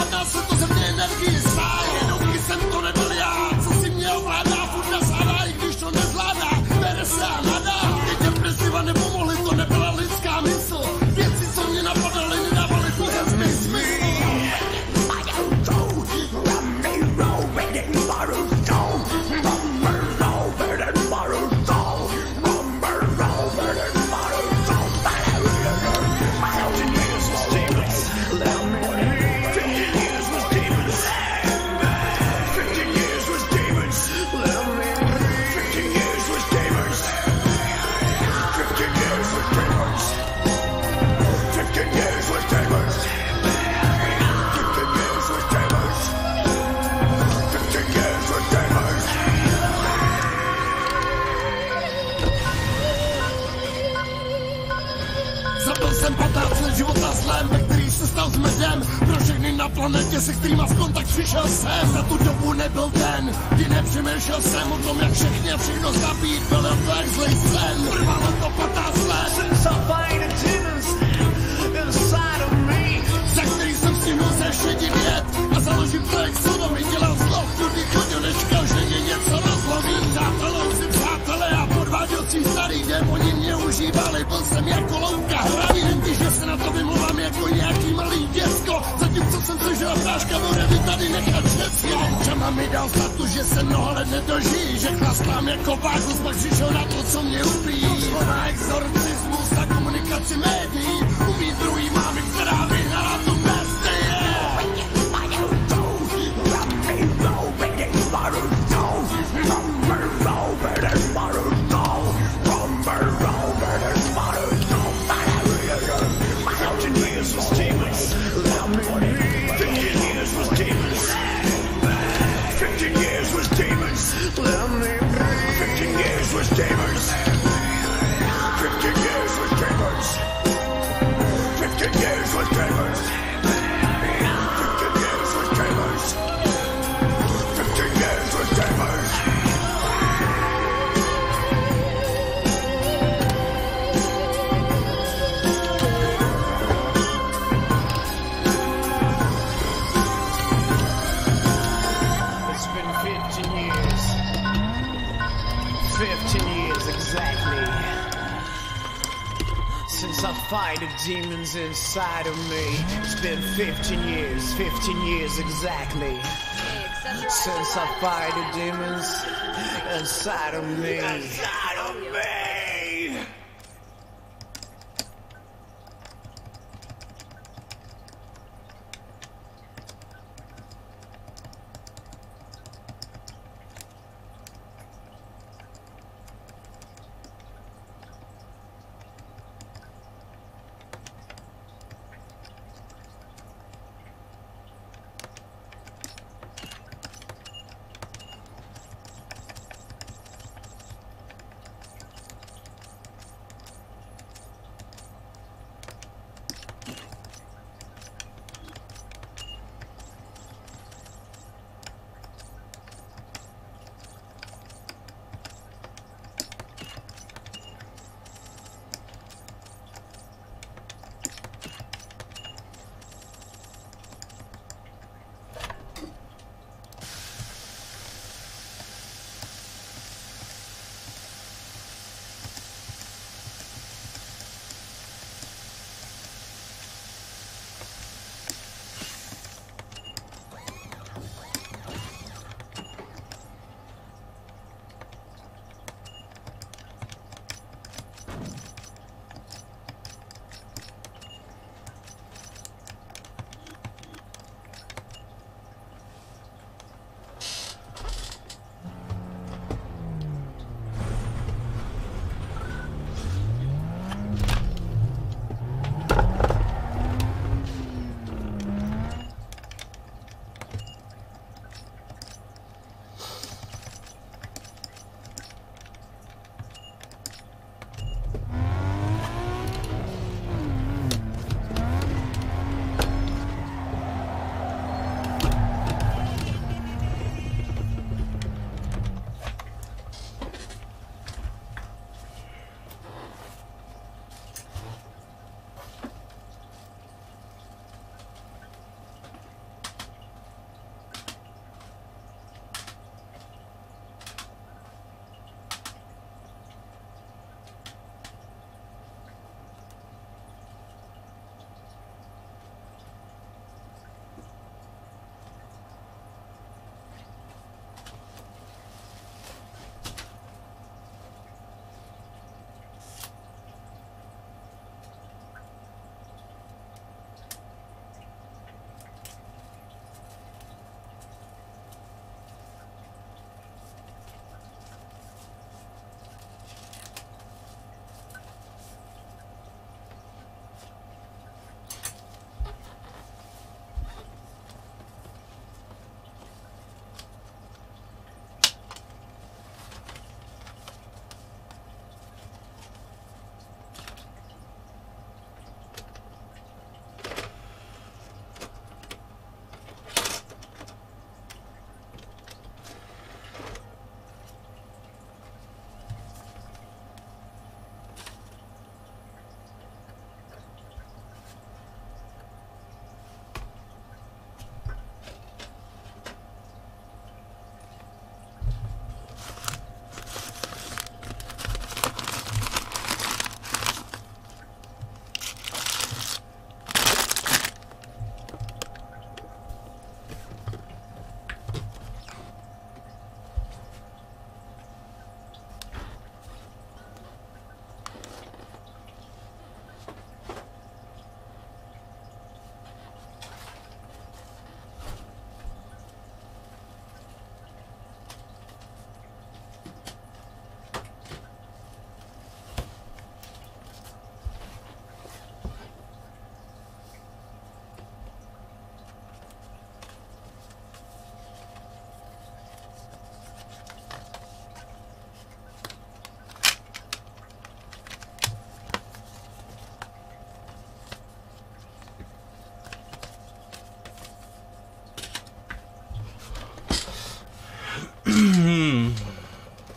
Planetě, se kterýma v kontakt přišel jsem. Za tu dobu nebyl den, kdy nepřemýšlel jsem o tom, jak všechny a všechno zabít. Byl to jak zlej sen, trvalo to 15 let. Since I find demons inside of me. za který jsem stihnul zešedit jet a založím projekt Sodomy, dělal zlo, kudy chodil, nečekal, že mě něco rozloví. Přátelou si přátelé a podvádělci starý démoni mě užívali, byl jsem jako louka jen když že se na to vymluvám jako nějaký práška bude mi tady nechat všecko. Čama mi dal status, že se mnoho let nedožijí, že chlastám jako vázus, pak přišel na to, co mě ubíjí. Slova exorcismus a komunikaci médií, umí druhý fight the demons inside of me. It's been 15 years, 15 years exactly. Since I fight the demons inside of me. Inside of me.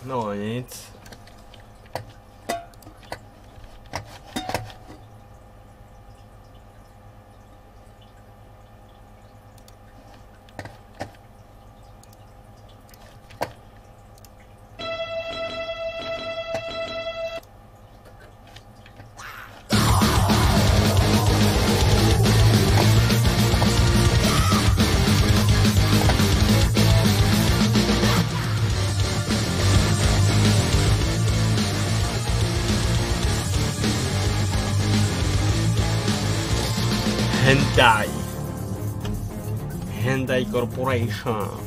não é gente. Hentai. Hentai Corporation.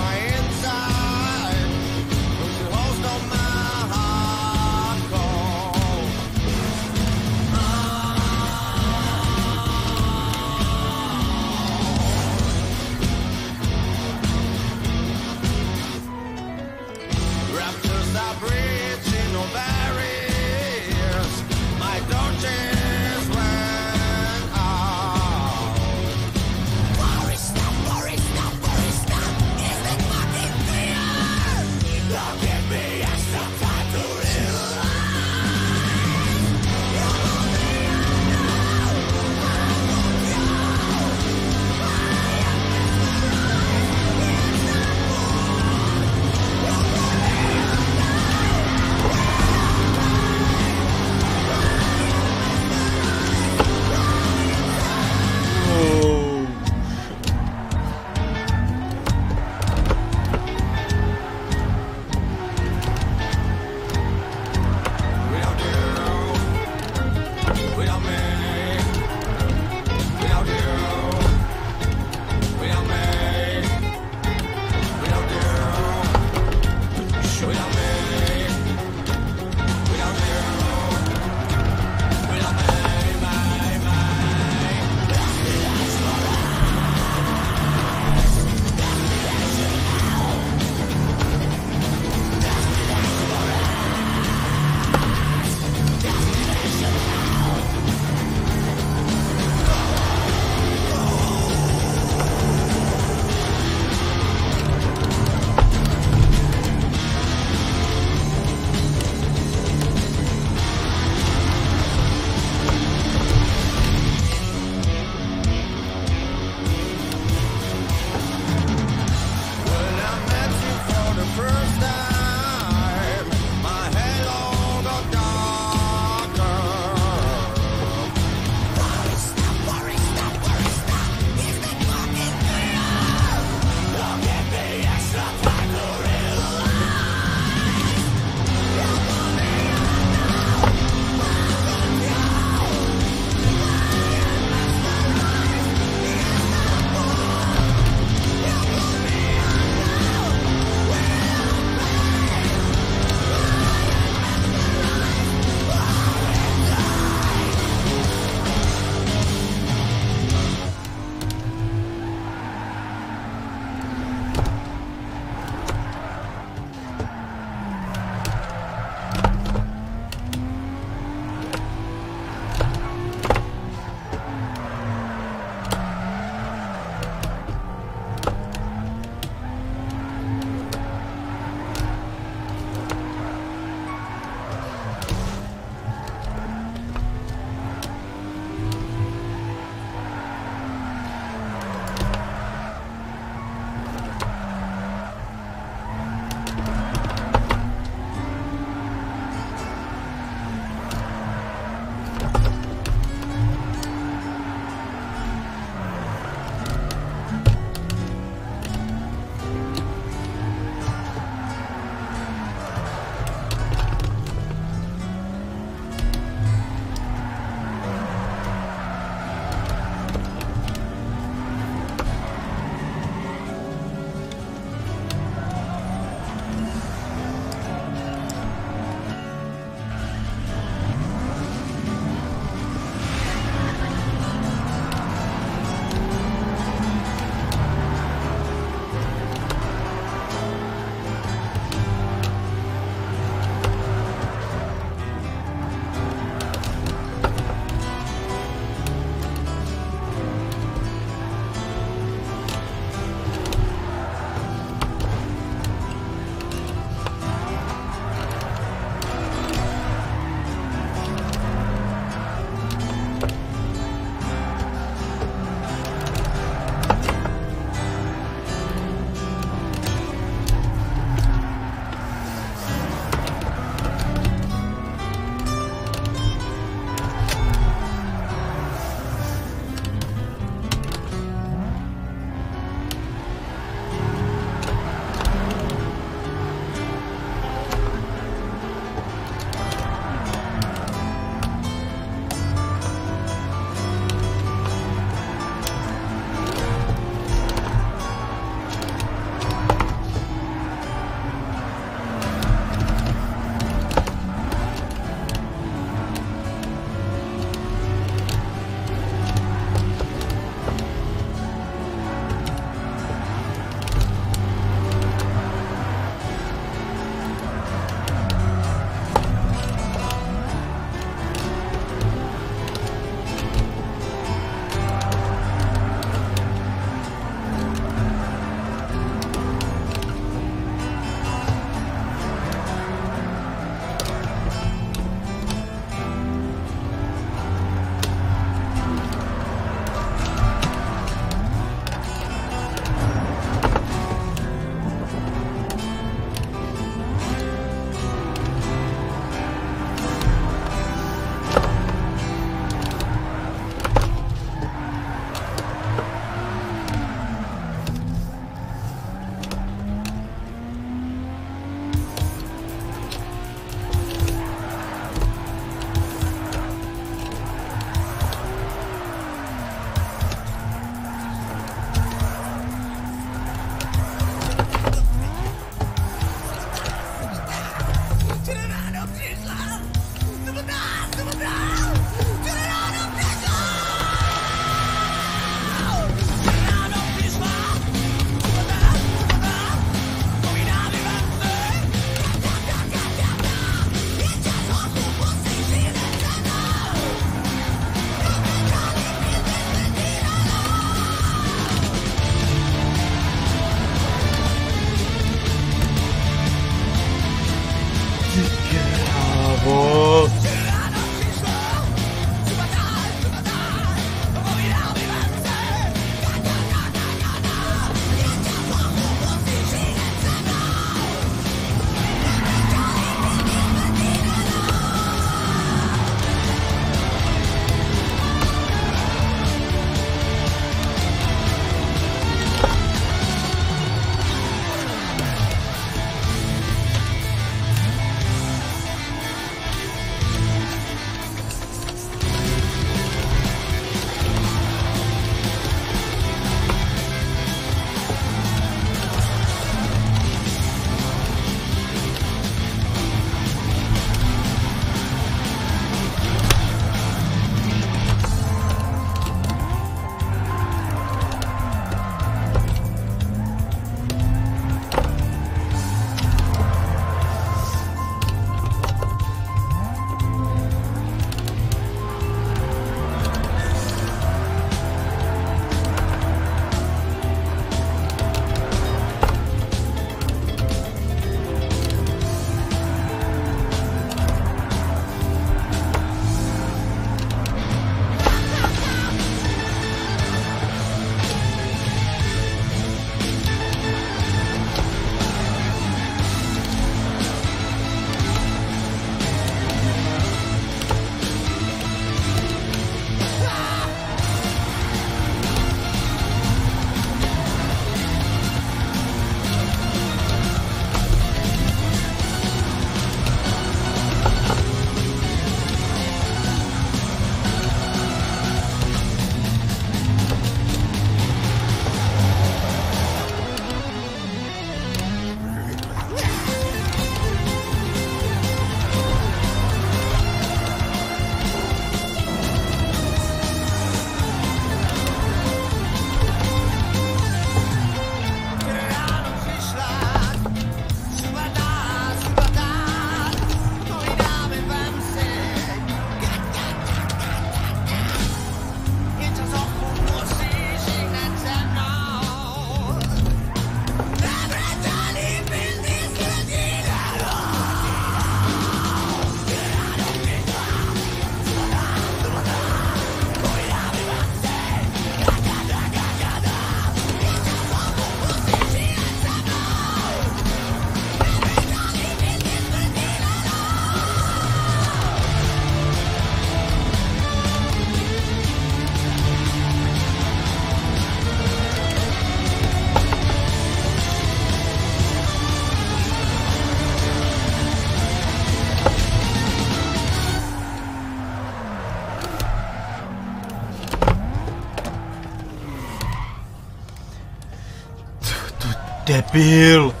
Bill!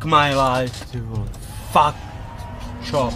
Fuck my life, ty vole. Fuck. Čo?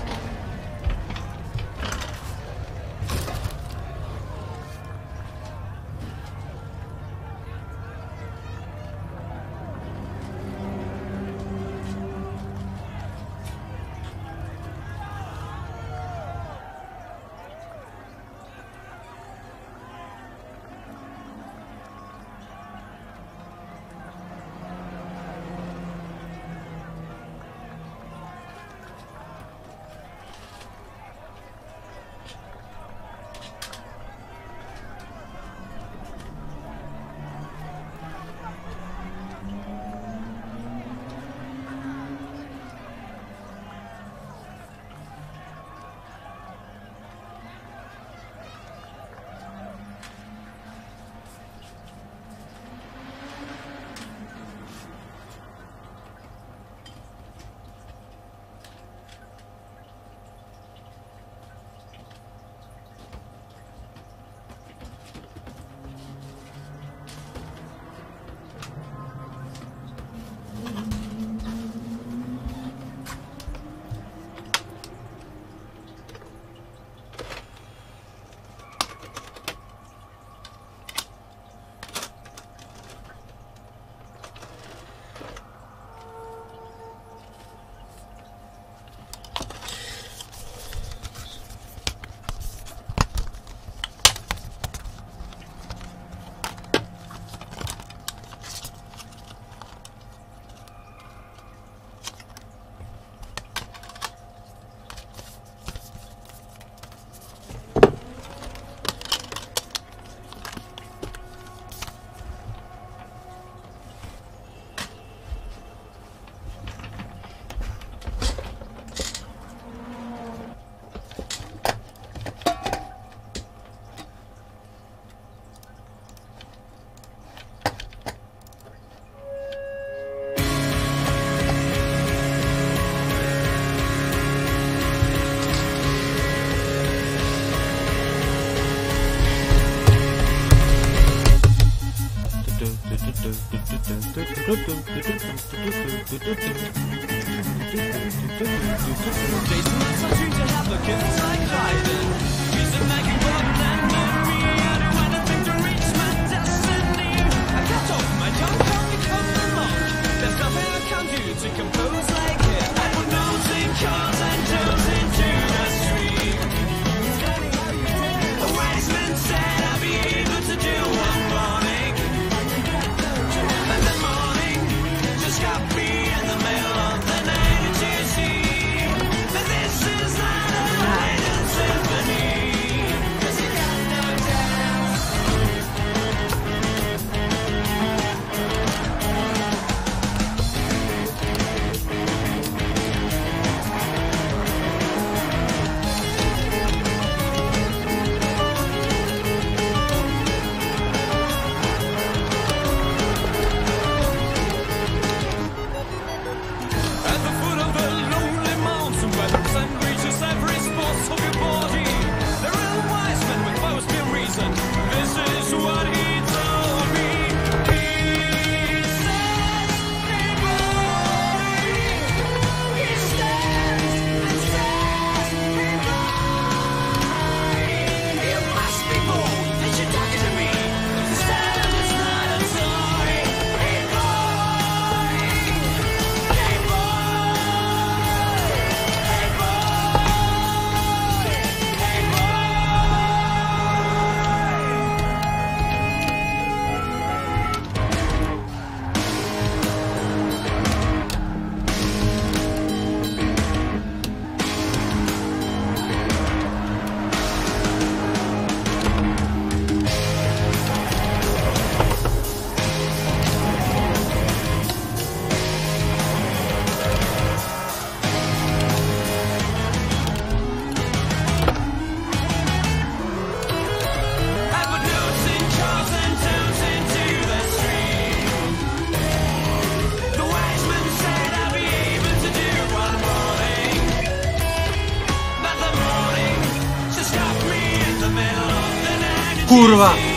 kurwa!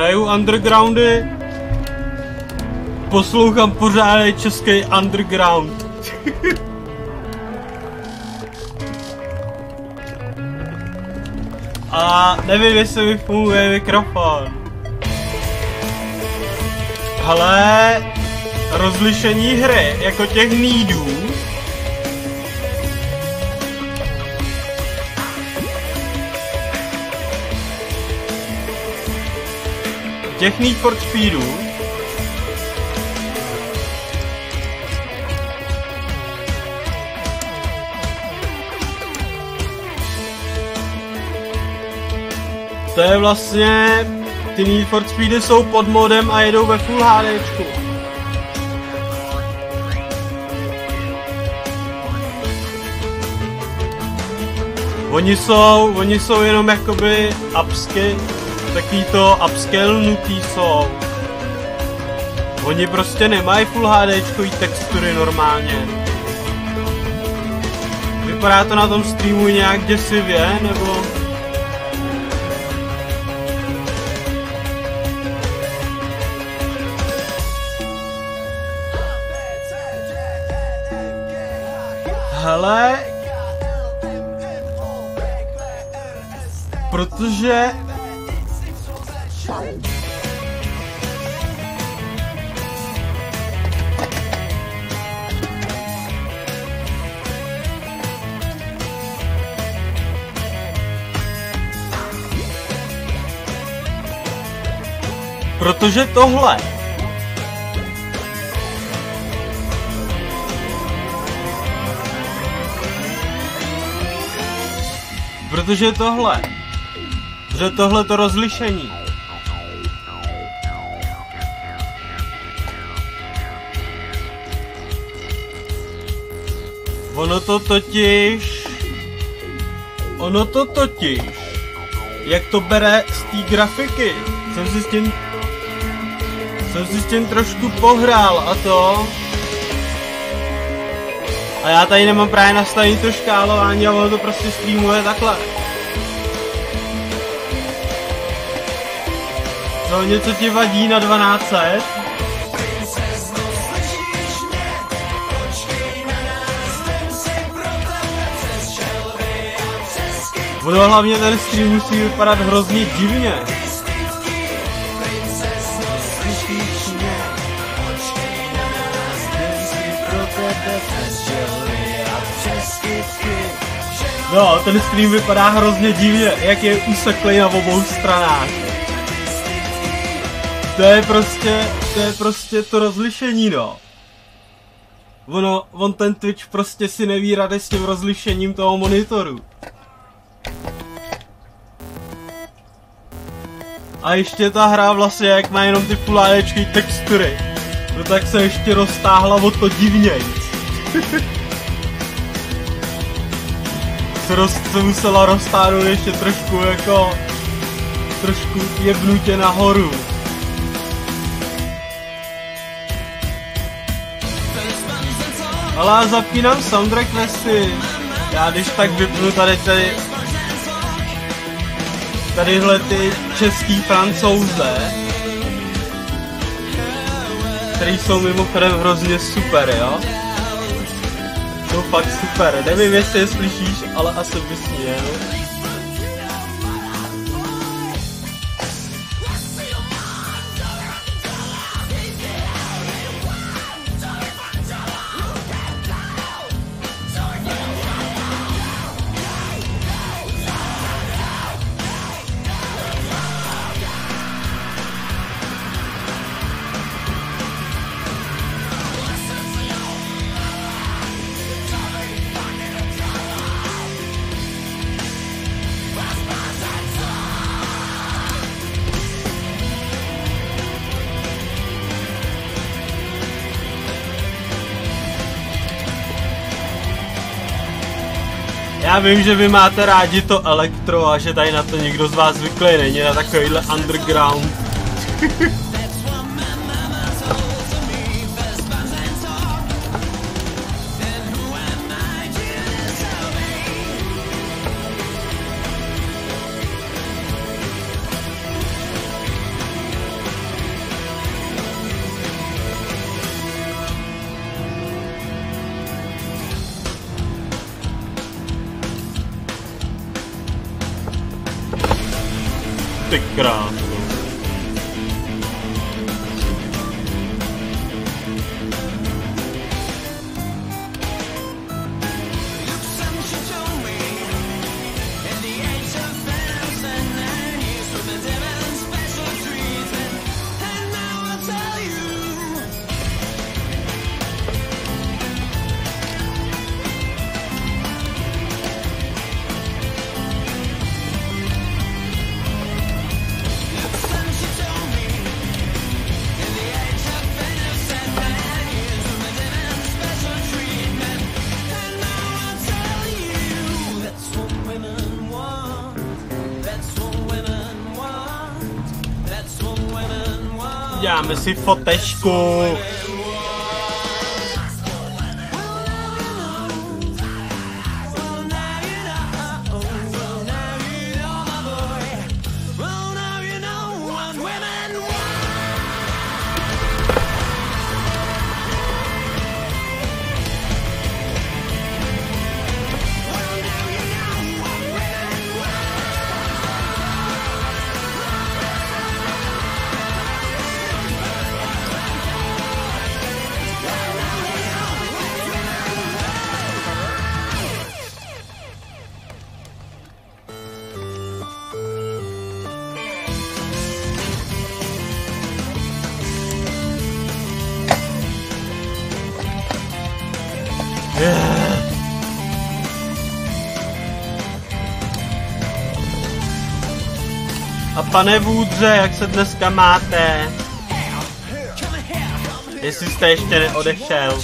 hraju undergroundy, poslouchám pořádný český underground. A nevím, jestli mi funguje mikrofon. Ale rozlišení hry, jako těch nýdů, Těch Need for Speedů To je vlastně... Ty Need for Speedy jsou pod modem a jedou ve Full HDčku. Oni jsou, oni jsou jenom jakoby upscale takový to upscalenutý jsou. Oni prostě nemají full HD textury normálně. Vypadá to na tom streamu nějak děsivě, nebo... Hele, protože Protože tohle Protože tohle. Protože tohle to rozlišení. Ono to totiž... Ono to totiž... Jak to bere z té grafiky? Jsem si s tím jsem si s tím trošku pohrál a to... A já tady nemám právě nastavení to škálování a ono to prostě streamuje takhle. No něco ti vadí na 1200? Ono hlavně ten stream musí vypadat hrozně divně. No, ten stream vypadá hrozně divně, jak je useklý na obou stranách. To je prostě, to je prostě to rozlišení, no. Ono, on ten Twitch prostě si neví rady s tím rozlišením toho monitoru. A ještě ta hra vlastně, jak má jenom ty full textury, no tak se ještě roztáhla o to divněji. se, roz, se musela roztáhnout ještě trošku jako trošku jebnutě nahoru. Ale já zapínám soundtrack vesty. Já když tak vypnu tady tady tadyhle ty český francouze, který jsou mimochodem hrozně super, jo? Jsou fakt super, nevím jestli je slyšíš, ale asi bys měl. Vím, že vy máte rádi to elektro a že tady na to někdo z vás zvyklý není, na takovýhle underground. Dáme si fotečku. Pane vůdře, jak se dneska máte? Jestli jste ještě neodešel.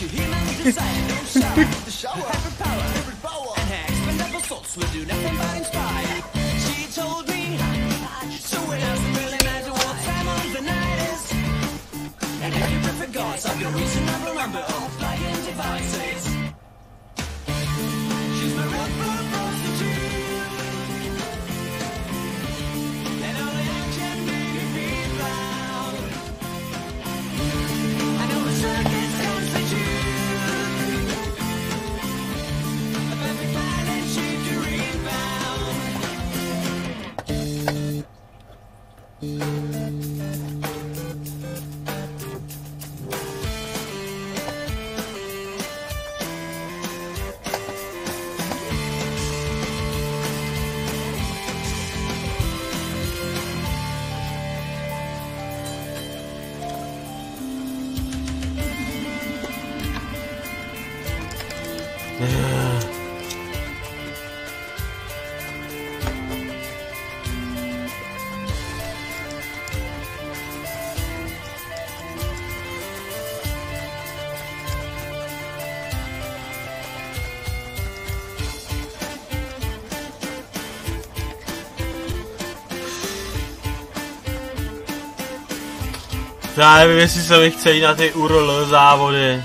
Já nevím, jestli se mi chce jít na ty URL závody.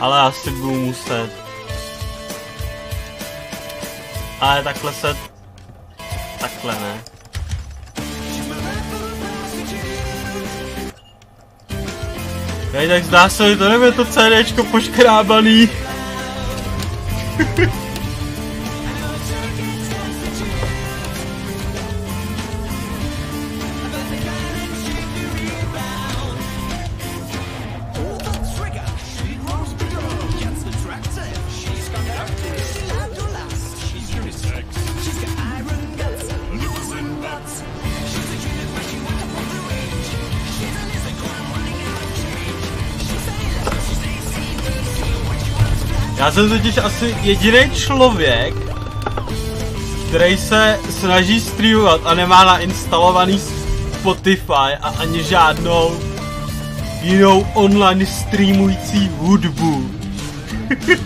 Ale asi budu muset. Ale takhle se... Takhle ne. Hej, tak zdá se mi to nebude to CDčko poškrábaný. Jsem totiž asi jediný člověk, který se snaží streamovat a nemá nainstalovaný Spotify a ani žádnou jinou online streamující hudbu.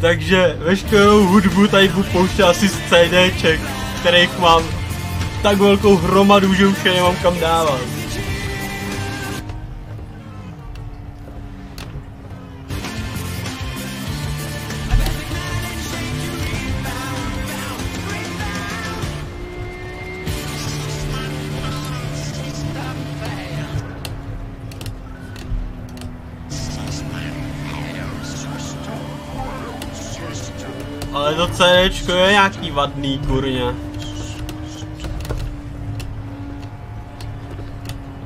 Takže veškerou hudbu tady budu pouštět asi z CDček, kterých mám tak velkou hromadu, že už je nemám kam dávat. CDčko je nějaký vadný, kurně.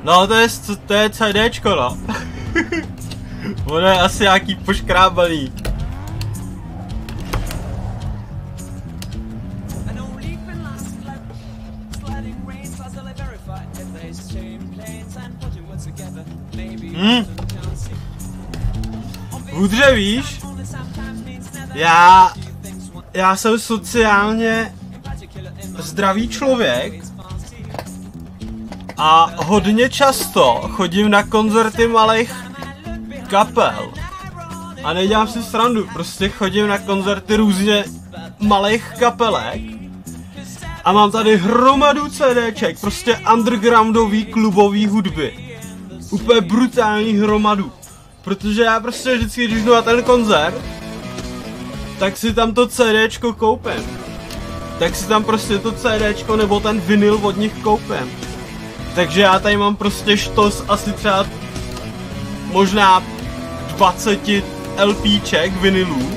No to je, to je CDčko, no. Ono je asi nějaký poškrábaný. Hmm. Hudře víš, já, já jsem sociálně zdravý člověk a hodně často chodím na koncerty malých kapel. A nedělám si srandu, prostě chodím na koncerty různě malých kapelek a mám tady hromadu CDček, prostě undergroundový klubový hudby. Úplně brutální hromadu. Protože já prostě vždycky, když jdu na ten koncert, tak si tam to CDčko koupím. Tak si tam prostě to CDčko nebo ten vinyl od nich koupím. Takže já tady mám prostě štos asi třeba možná 20 LPček vinylů.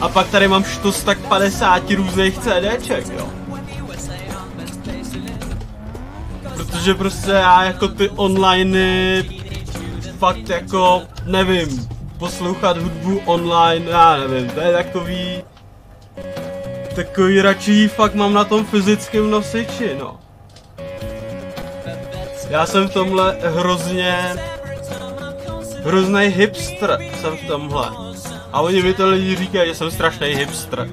A pak tady mám štos tak 50 různých CDček, jo. Protože prostě já jako ty online fakt jako, nevím, poslouchat hudbu online, já nevím, to je takový, takový radši fakt mám na tom fyzickém nosiči, no. Já jsem v tomhle hrozně, hrozný hipster jsem v tomhle. A oni mi to lidi říkají, že jsem strašný hipster.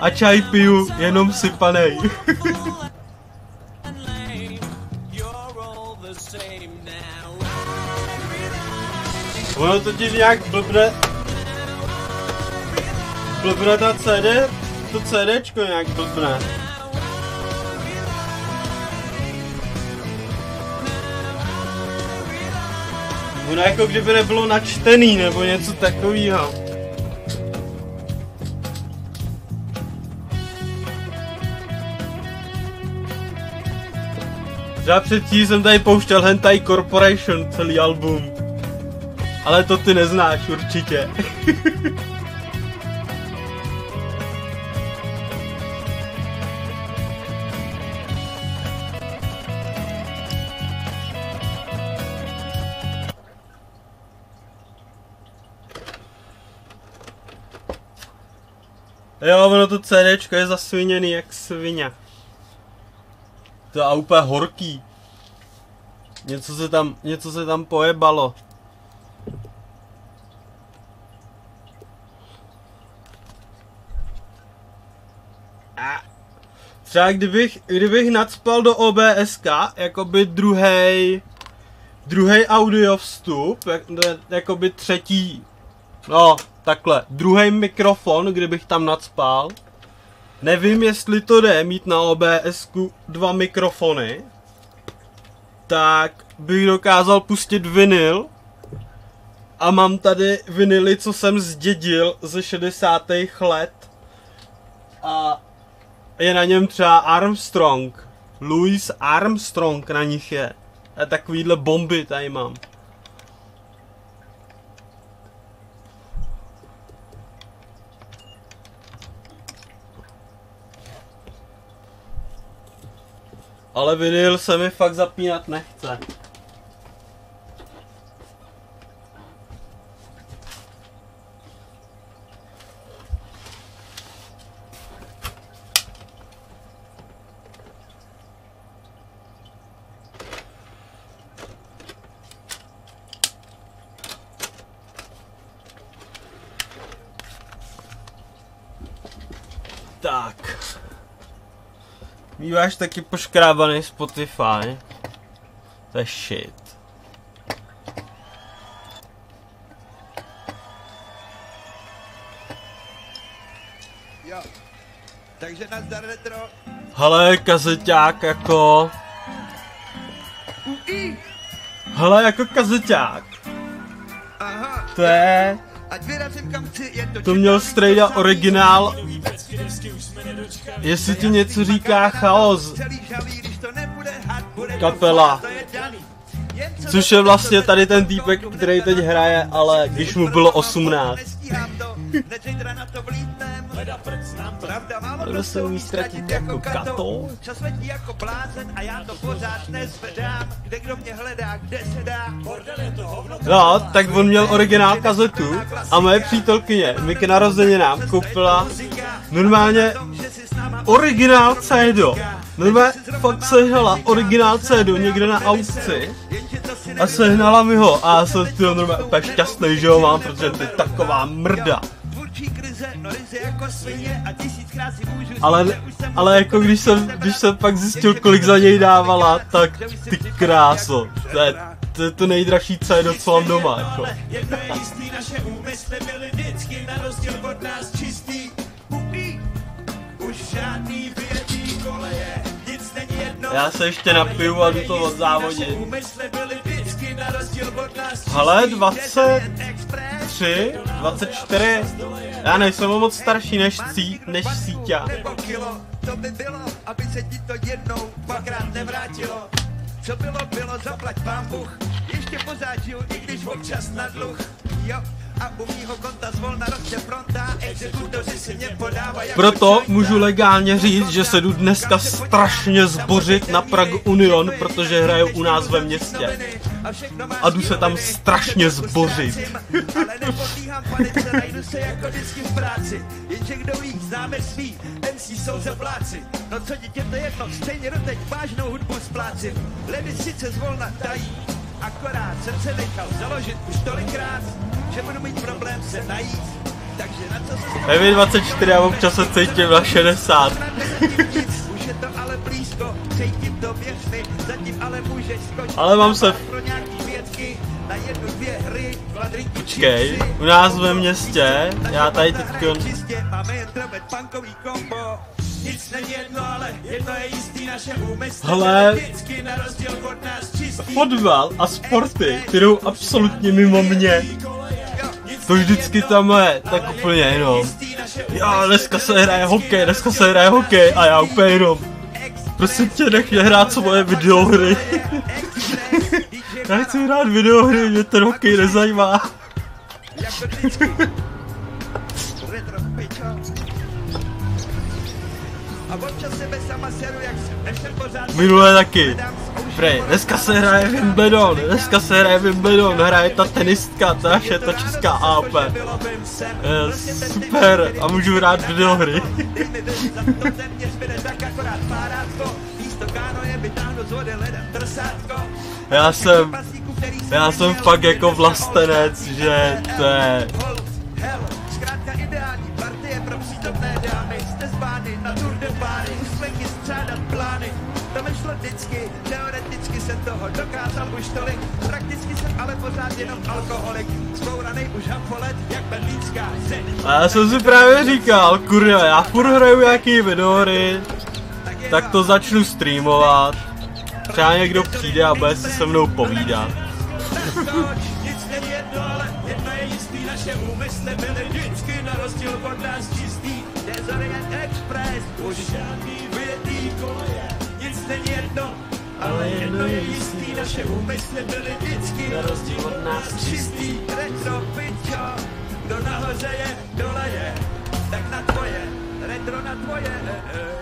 A čaj piju jenom sypanej. Ono totiž nějak blbne... Blbne ta CD, to CDčko nějak blbne. Ono jako kdyby nebylo načtený nebo něco takového. Já předtím jsem tady pouštěl Hentai Corporation celý album. Ale to ty neznáš určitě. Jo, ono to CDčko je zasviněný jak svině. To a úplně horký. Něco se tam, něco se tam pojebalo. Třeba kdybych, kdybych nadspal do OBSK, jakoby druhý druhý audio vstup, jakoby třetí, no takhle, druhý mikrofon, kdybych tam nadspal, nevím, jestli to jde mít na OBS dva mikrofony, tak bych dokázal pustit vinyl. A mám tady vinily, co jsem zdědil ze 60. let. A je na něm třeba Armstrong. Louis Armstrong na nich je. A takovýhle bomby tady mám. Ale vinyl se mi fakt zapínat nechce. Tak. Býváš taky poškrábaný Spotify. To je shit. Jo. Takže nazdar retro. Hele, kazeťák jako... Hele, jako kazeťák. Aha. To je... To měl Strejda originál. Jestli ti něco říká chaos, Kapela. což je vlastně tady ten týpek, který teď hraje, ale když mu bylo 18. To, zítra na to vlítnem. Pravda, málo kdo se umí ztratit jako jako kato. Čas letí jako blázen a já to pořád nezvedám. Kde kdo mě hledá, kde se dá. Bordel je to hovno. No, tak on měl originál kazetu a moje přítelkyně mi k narozeninám koupila normálně originál CD. Normálně fakt sehnala originál CD někde na aukci a sehnala mi ho a já jsem ty normálně úplně šťastný, že ho mám, protože to je taková mrda. Ale, už jsem ale jako když jsem, když jsem pak zjistil, kolik za něj dávala, tak ty kráso, to je, to, je to nejdražší co doma, jako. Jedno je jistý, naše úmysly byly vždycky na rozdíl od nás čistý. Upí, už žádný vyjetý koleje, nic není jedno. Já se ještě napiju a jdu to od čistý. Hele, 23, 24, já nejsem moc starší než, cí, než síťa. to by bylo, aby se ti to jednou dvakrát nevrátilo. Co bylo, bylo, zaplať pán Bůh, ještě pořád žiju, i když občas na dluh. Jo, a u mýho konta zvolna roste fronta, exekutoři si mě podávají Proto můžu legálně říct, že se jdu dneska strašně zbořit na Prague Union, protože hraju u nás ve městě. A jdu se tam strašně zbořit. Ale nepodlíhám panice, najdu se jako vždycky v práci. Jenže kdo ví, známe svý, MC jsou zabláci. No co dítě to jedno, stejně doteď vážnou hudbu splácím. Levy sice zvolna tají, akorát jsem se nechal založit už tolikrát, že budu mít problém se najít. Takže Je mi 24 a občas se cítím na 60. Už je to ale mám se- Počkej, u nás ve městě, já tady teď úmysly Hele. fotbal a sporty, ty jdou absolutně mimo mě. To vždycky tam je, tak úplně jenom. Já dneska se hraje hokej, dneska se hraje hokej a já úplně jenom. Prosím tě, nech mě hrát svoje videohry. já chci hrát videohry, mě ten hokej nezajímá. A občas sebe sama seru, jak Minule taky. Prej, dneska se hraje Wimbledon, dneska se hraje Wimbledon, hraje ta tenistka, ta naše, ta česká AP. Je, super, a můžu hrát videohry. Já jsem, já jsem fakt jako vlastenec, že to je, zkrátka ideální partie pro přítomné dámy. Jste zvány na Tour de Páry, vždycky, teoreticky jsem toho dokázal už tolik, prakticky jsem ale pořád jenom alkoholik, zbouranej už hamfolet, jak berlínská zeď. A já jsem si právě říkal, kurva, já furt hraju nějaký videohry, tak to začnu streamovat. Třeba někdo přijde a bude si se mnou povídat. Nic není jedno, ale jedno je jistý, naše úmysly byly vždycky na rozdíl od nás čistý. Desorient Express, už žádný nic není jedno, ale jedno je jistý, naše úmysly byly vždycky na rozdíl od nás čistý. Retro, pičo, kdo nahoře je, dole je, tak na tvoje, retro na tvoje, eh, eh.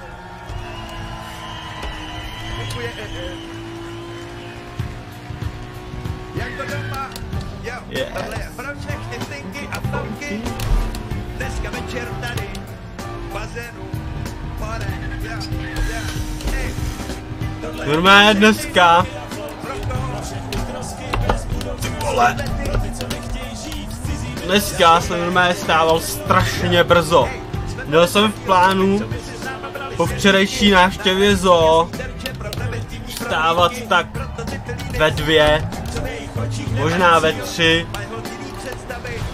Děkuji, eh, eh. Jako doma, jo, Yes. tohle je pro všechny flinky a flonky. Dneska večer tady, v bazénu, more, jo, jo, Normálně dneska, vole, dneska jsem normálně stával strašně brzo. Měl jsem v plánu po včerejší návštěvě zoo vstávat tak ve dvě, možná ve tři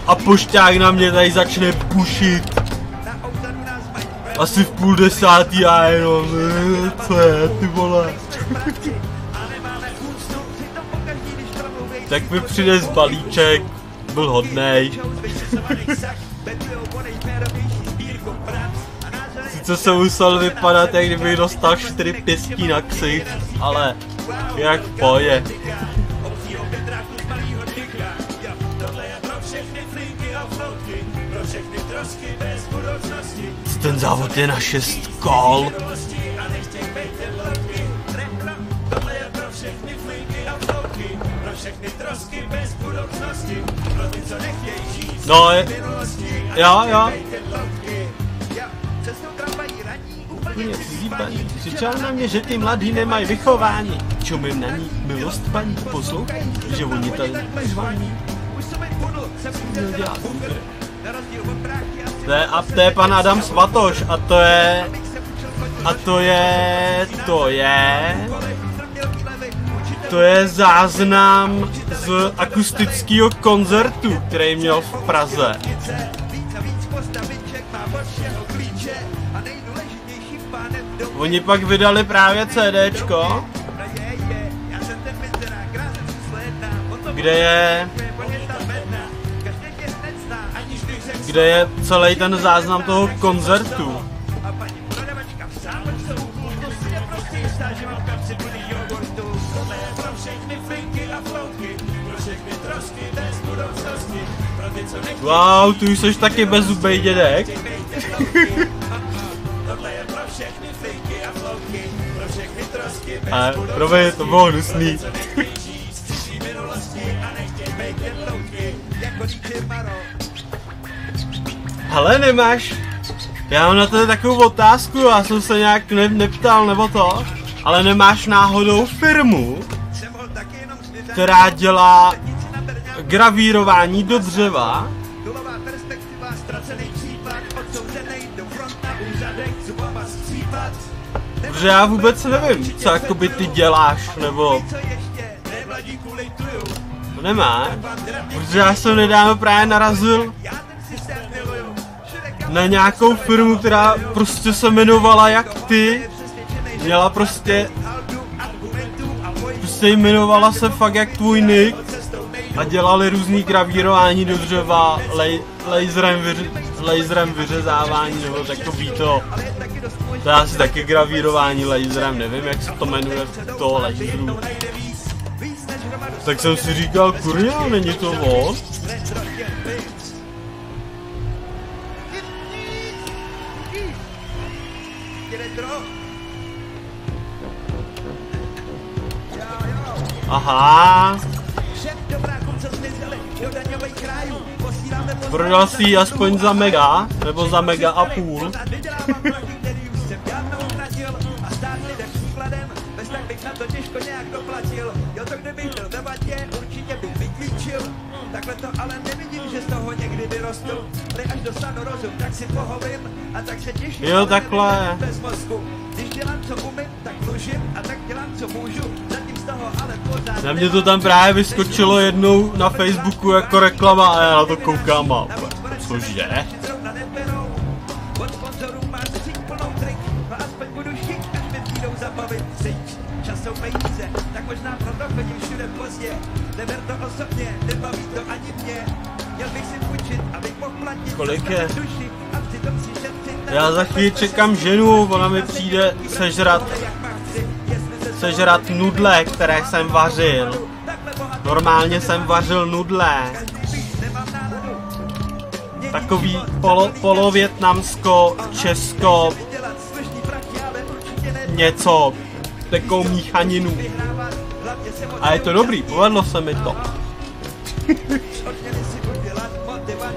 a pošťák na mě tady začne pušit. Asi v půl desátý a jenom, "Eh, co je, ty vole. tak mi přines balíček, byl hodnej. Sice jsem musel vypadat, jak kdybych dostal čtyři pěstí na ksich, ale jak pohodě. Ten závod je na šest kol. No, je, cizí paní. Křičel na mě, že ty mladí nemají vychování. Čumím na ní milost paní, poslouchej, že oni tady nezvání. To je, a to je pan Adam Svatoš a to je, a to je, to je, to je záznam z akustického koncertu, který měl v Praze. Oni pak vydali právě CDčko, kde je, kde je celý ten záznam toho koncertu. Wow, ty jsi taky bezzubej dědek. A promiň, to bylo hnusný. Hele, nemáš? Já mám na to takovou otázku, já jsem se nějak ne, neptal nebo to, ale nemáš náhodou firmu, která dělá gravírování do dřeva. Protože já vůbec nevím, co jakoby ty děláš, nebo nemáš. Protože já jsem nedávno právě narazil na nějakou firmu, která prostě se jmenovala jak ty. Měla prostě, prostě jmenovala se fakt jak tvůj nick. A dělali různý gravírování do dřeva, laserem, vyři, laserem vyřezávání, nebo takový to. To je asi taky gravírování laserem, nevím jak se to jmenuje toho laseru. Tak jsem si říkal, kurňa, není to on? Posíláme prodal si aspoň za mega, nebo za mega a půl. Takhle to ale nevidím, že z toho někdy vyrostu. Ale až dostanu rozum, tak si pohovím a tak se těším. Jo, takhle. Bez mozku. Když dělám, co umím, tak dlužím a tak dělám, co můžu. Zatím z toho ale pořád Na mě to tam právě vyskočilo jednou na Facebooku jako reklama a já na to koukám a cože? no jsou peníze, tak možná proto chodím všude pozdě. Neber to osobně, nebaví to ani mě. Kolik je? Já za chvíli čekám ženu, ona mi přijde sežrat, sežrat nudle, které jsem vařil. Normálně jsem vařil nudle. Takový polo, polovětnamsko, česko, něco, takovou míchaninu. A je to dobrý, povedlo se mi to.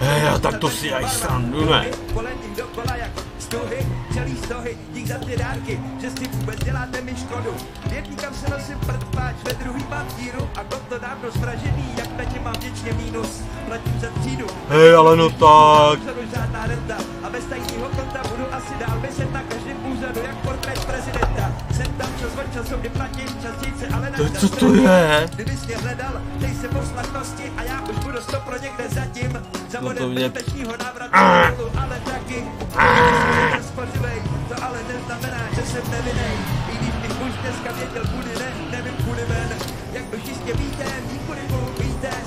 Hej, a tak to si aj srandu, ne? Celý stohy, dík za ty dárky, že si vůbec děláte mi škodu. Jedný kam se nosím prd páč, ve druhý mám díru a to dávno spražený, jak na tě mám věčně mínus. Platím za třídu. Hej, ale no tak. Žádná renta a bez tajného konta budu asi dál vyset na každém úřadu, jak portrét. To, co to je? Kdybys mě hledal, dej se poslachnosti a já už budu stopro někde zatím. Za No to modem mě- bezpečního návratu dolů, ale taky. Kdybys spořivej, to ale neznamená, že jsem nevinnej. I když bych už dneska věděl, kudy ne, nevím kudy ven. Jak už jistě víte, nikudy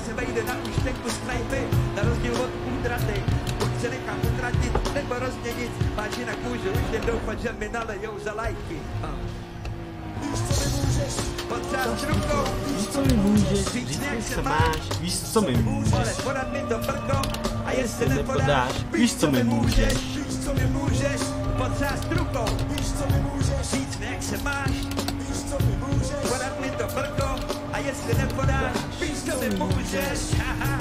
se vejde na úštenku z knajpy, na rozdíl od údraty. Buď se nechám utratit, nebo rozměnit, máš jinak můžu už jen doufat, že mi nalejou za lajky. Uh. Víš, co mi můžeš, říct mi, co máš, víš, co mi můžeš. a jestli nepodáš, víš, co mi můžeš. víš, co mi můžeš, potřást rukou, víš, co mi můžeš, říct jak se máš, víš, co mi můžeš, podat mi to prko, a jestli nepodáš, víš, co mi můžeš, haha,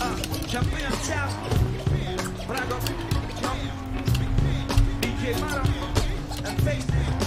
a champion čau, Prago, čau, DJ Maro, and face,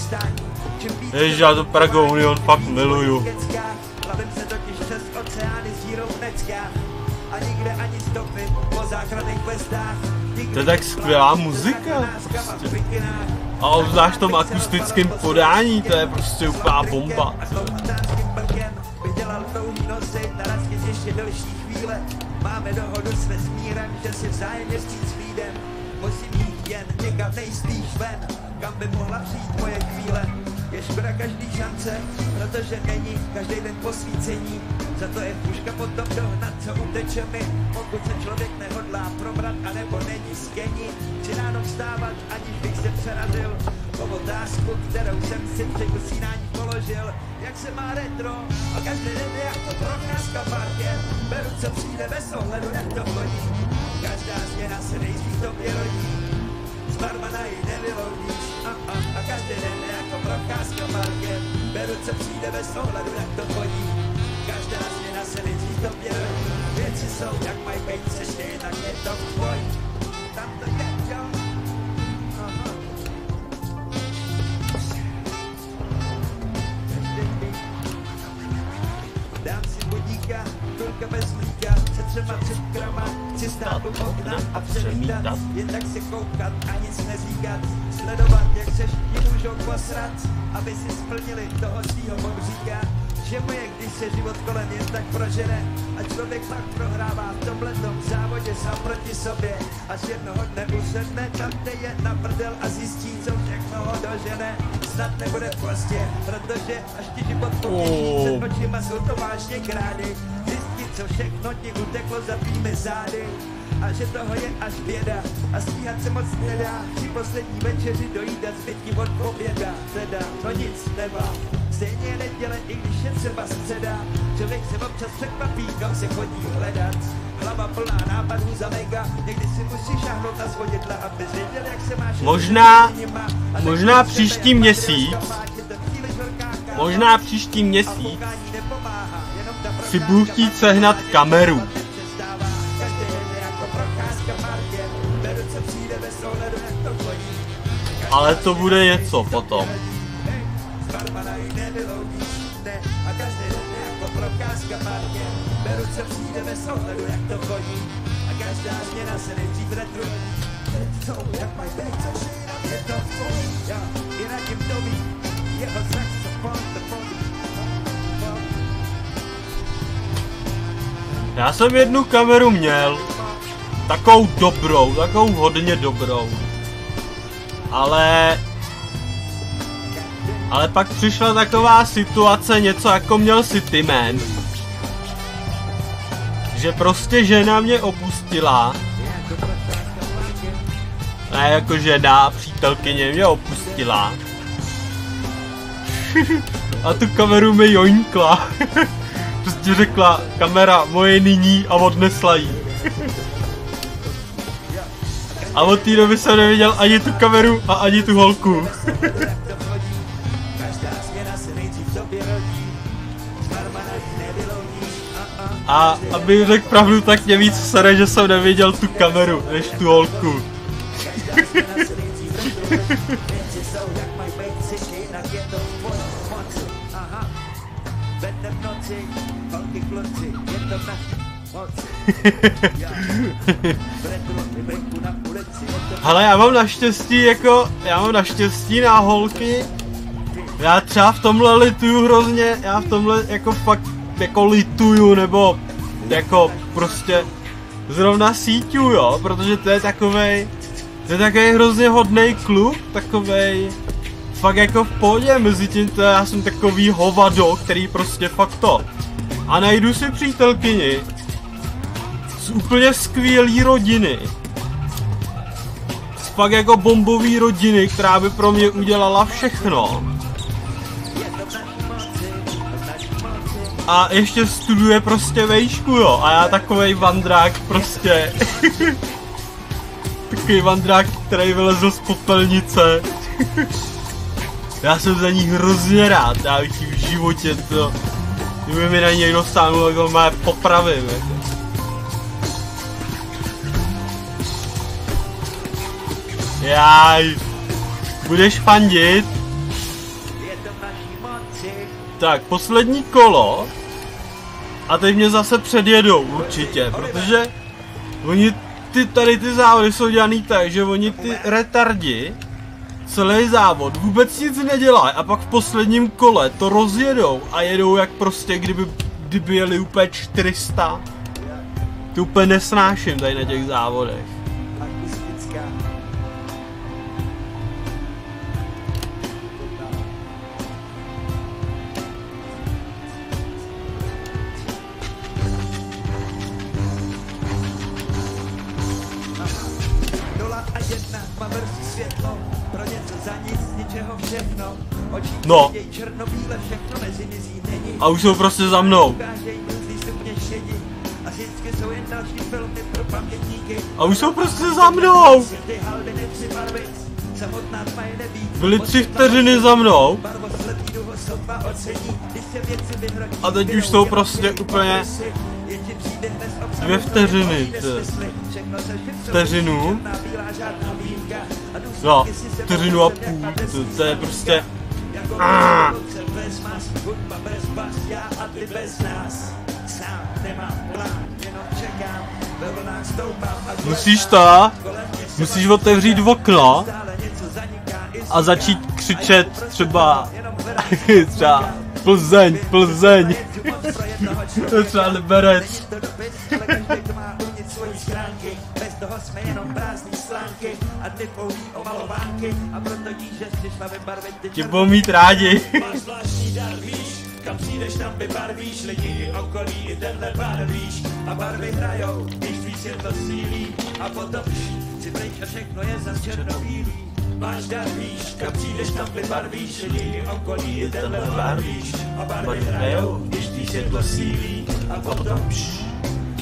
stání. Čím víc Ježiš, já to Prago Union fakt miluju. plavím se totiž přes oceány s dírou. A nikde ani stopy po záchranných. To je tak skvělá muzika, prostě. A obzvlášť v tom akustickém podání, to je prostě úplná bomba. Nejspíš ven, kam by mohla přijít moje chvíle. Je škoda každý šance, protože není každý den posvícení. Za to je puška potom dohnat, co uteče mi, pokud se člověk nehodlá probrat, anebo není stění. Či ráno vstávat, aniž bych se přerazil. O otázku, kterou jsem si při usínání položil, jak se má retro, a každý den je jako procházka v parke, beru, co přijde bez ohledu, jak to chodí. Každá změna se nejdřív tobě rodí, barmana ji nevylodíš, a, a, a každý den jako procházka v parke, beru, co přijde bez ohledu, jak to chodí. Každá změna se nejdřív tobě rodí, věci jsou, jak mají být, seš jinak je to tvoj. Tam to je, jo. Dám si vodíka, chvilka bez mlíka, třema cukrama Chci stát u okna a přemítat. Jen tak se koukat a nic neříkat. Sledovat, jak se ti můžou posrat Aby si splnili toho svýho bobříka že mu je, když se život kolem jen tak prožene a člověk pak prohrává v tomhle závodě sám proti sobě. Až jednoho dne usedne tam, kde je na prdel a zjistí, co všechno ho dožene. Snad nebude pozdě, protože až ti život potěší, před očima jsou to vážně krády. Co všechno ti uteklo za tvými zády a že toho je až běda a stíhat se moc nedá. Při poslední večeři dojít a zbytky od oběda, teda to nic nemá. Stejně je neděle, i když je třeba středa. Člověk se občas překvapí, kam se chodí hledat. Hlava plná nápadů za mega, někdy si musíš šáhnout na svodidla, aby věděl, jak se máš. Možná, možná příští měsíc, možná příští měsíc si budu chtít sehnat kameru. Ale to bude něco potom. A každý den jako prokázka párně Beru, co přijde Já jsem jednu kameru měl, takovou dobrou, takovou hodně dobrou. Ale... Ale pak přišla taková situace, něco jako měl Cityman. Že prostě žena mě opustila. Ne jako žena, přítelkyně mě opustila. A tu kameru mi joinkla. prostě řekla, kamera moje nyní a odnesla jí. A od té doby jsem neviděl ani tu kameru a ani tu holku. A aby řekl pravdu, tak mě víc sere, že jsem neviděl tu kameru, než tu holku. Ale já mám naštěstí jako, já mám naštěstí na holky. Já třeba v tomhle lituju hrozně, já v tomhle jako fakt jako lituju, nebo jako prostě zrovna síťu, jo, protože to je takovej, to je takový hrozně hodný kluk, takovej, fakt jako v pohodě, mezi tím to já jsem takový hovado, který prostě fakt to. A najdu si přítelkyni z úplně skvělý rodiny, z fakt jako bombový rodiny, která by pro mě udělala všechno. A ještě studuje prostě vejšku, jo. A já takovej vandrák prostě. Takový vandrák, který vylezl z popelnice. já jsem za ní hrozně rád, já bych v životě to... Kdyby mi na někdo stáhnul, tak ho má popravím. Jaj. Budeš fandit? Tak, poslední kolo. A teď mě zase předjedou určitě, protože oni ty tady ty závody jsou dělaný tak, že oni ty retardi celý závod vůbec nic nedělají a pak v posledním kole to rozjedou a jedou jak prostě kdyby, kdyby jeli úplně 400. To úplně nesnáším tady na těch závodech. A už jsou prostě za mnou. A už jsou prostě za mnou. Byly tři vteřiny za mnou. A teď už jsou prostě úplně dvě vteřiny. Vteřinu. No, vteřinu a půl, to, to je prostě... Ah. Sám, nemám plán, jenom čekám, ve vlnách stoupám a Musíš to, musíš otevřít okno a začít křičet třeba, třeba Plzeň, Plzeň. To třeba Liberec. to dopis, ale každý to má uvnitř svojí schránky, bez toho jsme jenom prázdný slánky a dny pouhý omalovánky a proto díže přišla vybarvit ty Tě budou mít rádi. Máš zvláštní dar, víš, kam přijdeš, tam vybarvíš, lidi i okolí i tenhle bar, víš, a barvy hrajou, když tvý světlo sílí, a potom si pryč a všechno je zas černobílý. Máš dar, víš, kam přijdeš, tam vybarvíš, lidi i okolí i tenhle bar, víš, a barvy hrajou, když tvý světlo sílí, a potom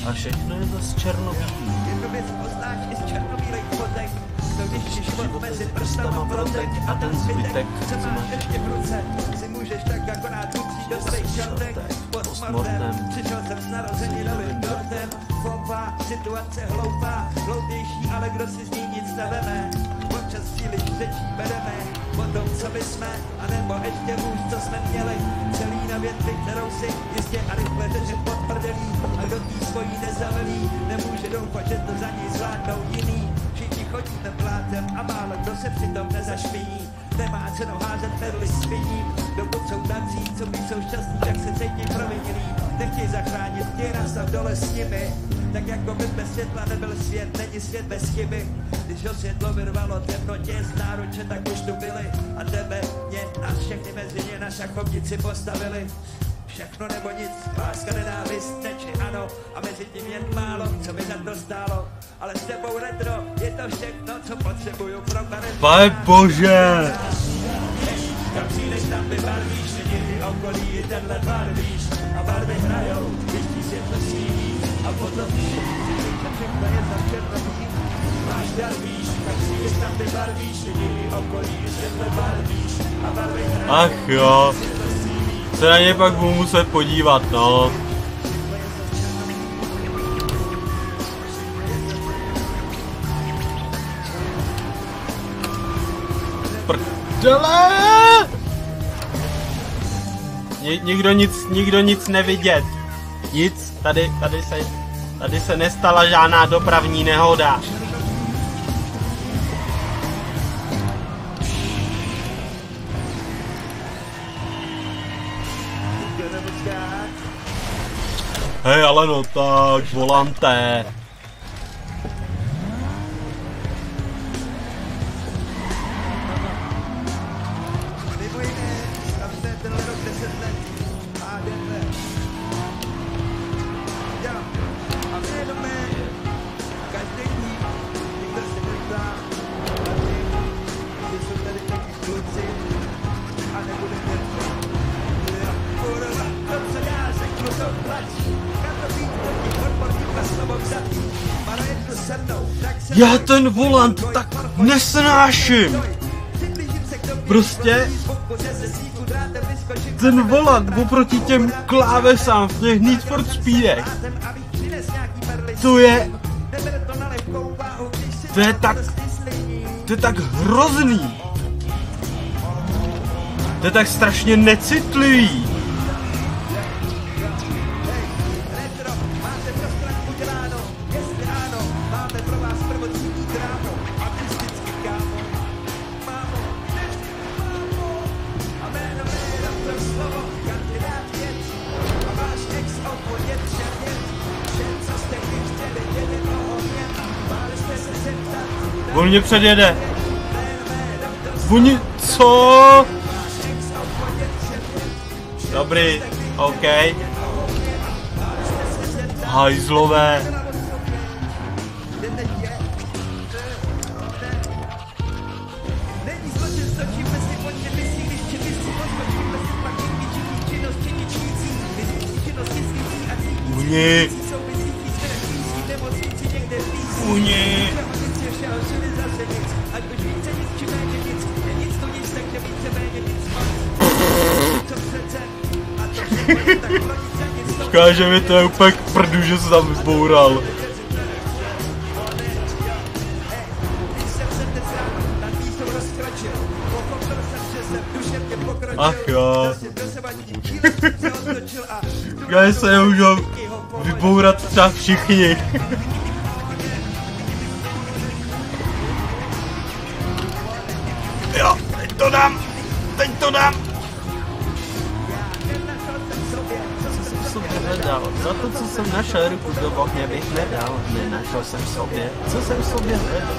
A všechno je zase černobílý. jednu věc poznáš i z černobílejch fotek, to když ti život mezi prstama protek a ten zbytek, co máš ještě v ruce, si můžeš tak akorát utřít do svých šatek. Postmortem, přišel jsem s narozeninovým dortem, fopá, situace hloupá, hloupější, ale kdo si z ní nic neveme. Občas příliš řečí vedeme, o tom, co my jsme, anebo ještě hůř, co jsme měli. Celý na větvi, kterou si jistě a rychle řeže pod prdelí, a kdo tý svojí nezavelí, nemůže doufat, že to za ní zvládnou jiný. Všichni chodíme plátem a málo kdo se přitom nezašpiní. Nemá cenu házet perly s viním, dokud jsou tací, co když jsou šťastní, tak se cítí provinilí. Nechtěj zachránit, chtěj nastav dole s nimi. Tak jako by bez světla nebyl svět, není svět bez chyby. Když ho světlo vyrvalo temnotě z náruče, tak už tu byli. A tebe, mě, nás všechny mezi ně na šachovnici postavili. Všechno nebo nic, láska, nenávist, neči ano. A mezi tím jen málo, co mi za to stálo. Ale s tebou retro, je to všechno, co potřebuju pro karet Pane bože. Kam přijdeš, tam vybarvíš, okolí, tenhle bar, víš. A barvy hrajou, světlo sílí A potom všechno je za černobílý Máš dar, víš, přijdeš, tam vybarvíš, okolí, tenhle víš. A barvy hrajou, Ach jo. Se na ně pak budu muset podívat, no. Prdele! Ni- nikdo nic, nikdo nic nevidět. Nic, tady, tady se, tady se nestala žádná dopravní nehoda. Hej, ale no tak, volante. Já ten volant tak nesnáším. Prostě ten volant oproti těm klávesám v těch Need for Speedech, to je, to je tak, to je tak hrozný. To je tak strašně necitlivý. On mě předjede. Oni, co? Dobrý, OK. Hajzlové. To je úplně k prdu, že se tam jsem jsem, jsem pokročil. Ach jo. Seba díky se nemůžu vybourat třeba všichni. ruku do ohně, bych nedal. Nenašel jsem sobě. Co jsem sobě hledal?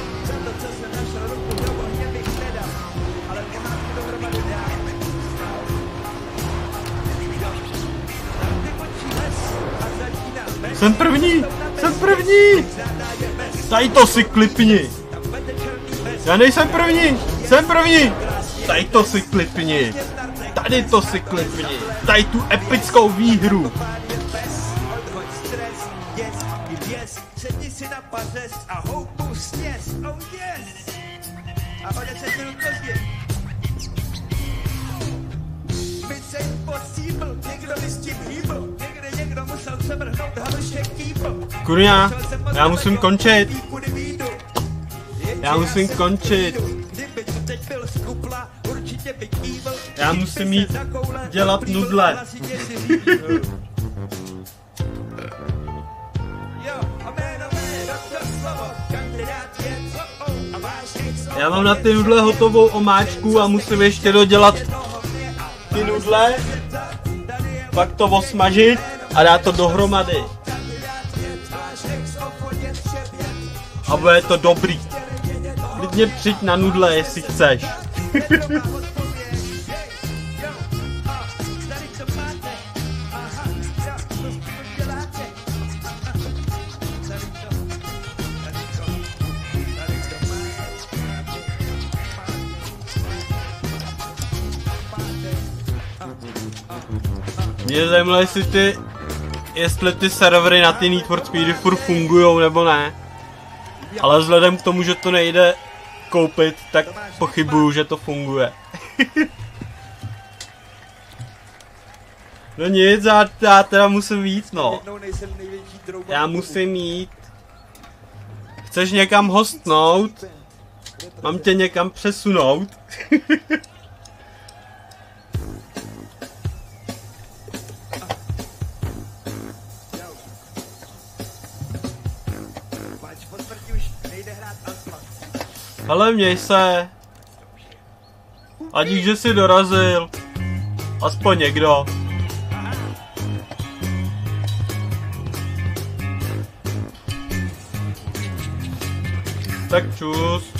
Jsem první! Jsem první! Tady to si klipni! Já nejsem první! Jsem první! Tady to si klipni! Tady to si klipni! Tady tu epickou výhru! Kurňa, já musím končit. Já musím končit. Já musím jít dělat nudle. Já mám na ty nudle hotovou omáčku a musím ještě dodělat ty nudle, pak to osmažit a dát to dohromady. Bude to dobrý. Klidně přijď na nudle, jestli chceš. Mě zajímalo, jestli ty, jestli ty servery na ty Need for Speedy furt fungujou nebo ne. Ale vzhledem k tomu, že to nejde koupit, tak pochybuju, že to funguje. no nic, já, já teda musím jít, no. Já musím jít. Chceš někam hostnout? Mám tě někam přesunout? Ale měj se. A dík, že jsi dorazil. Aspoň někdo. Tak čus.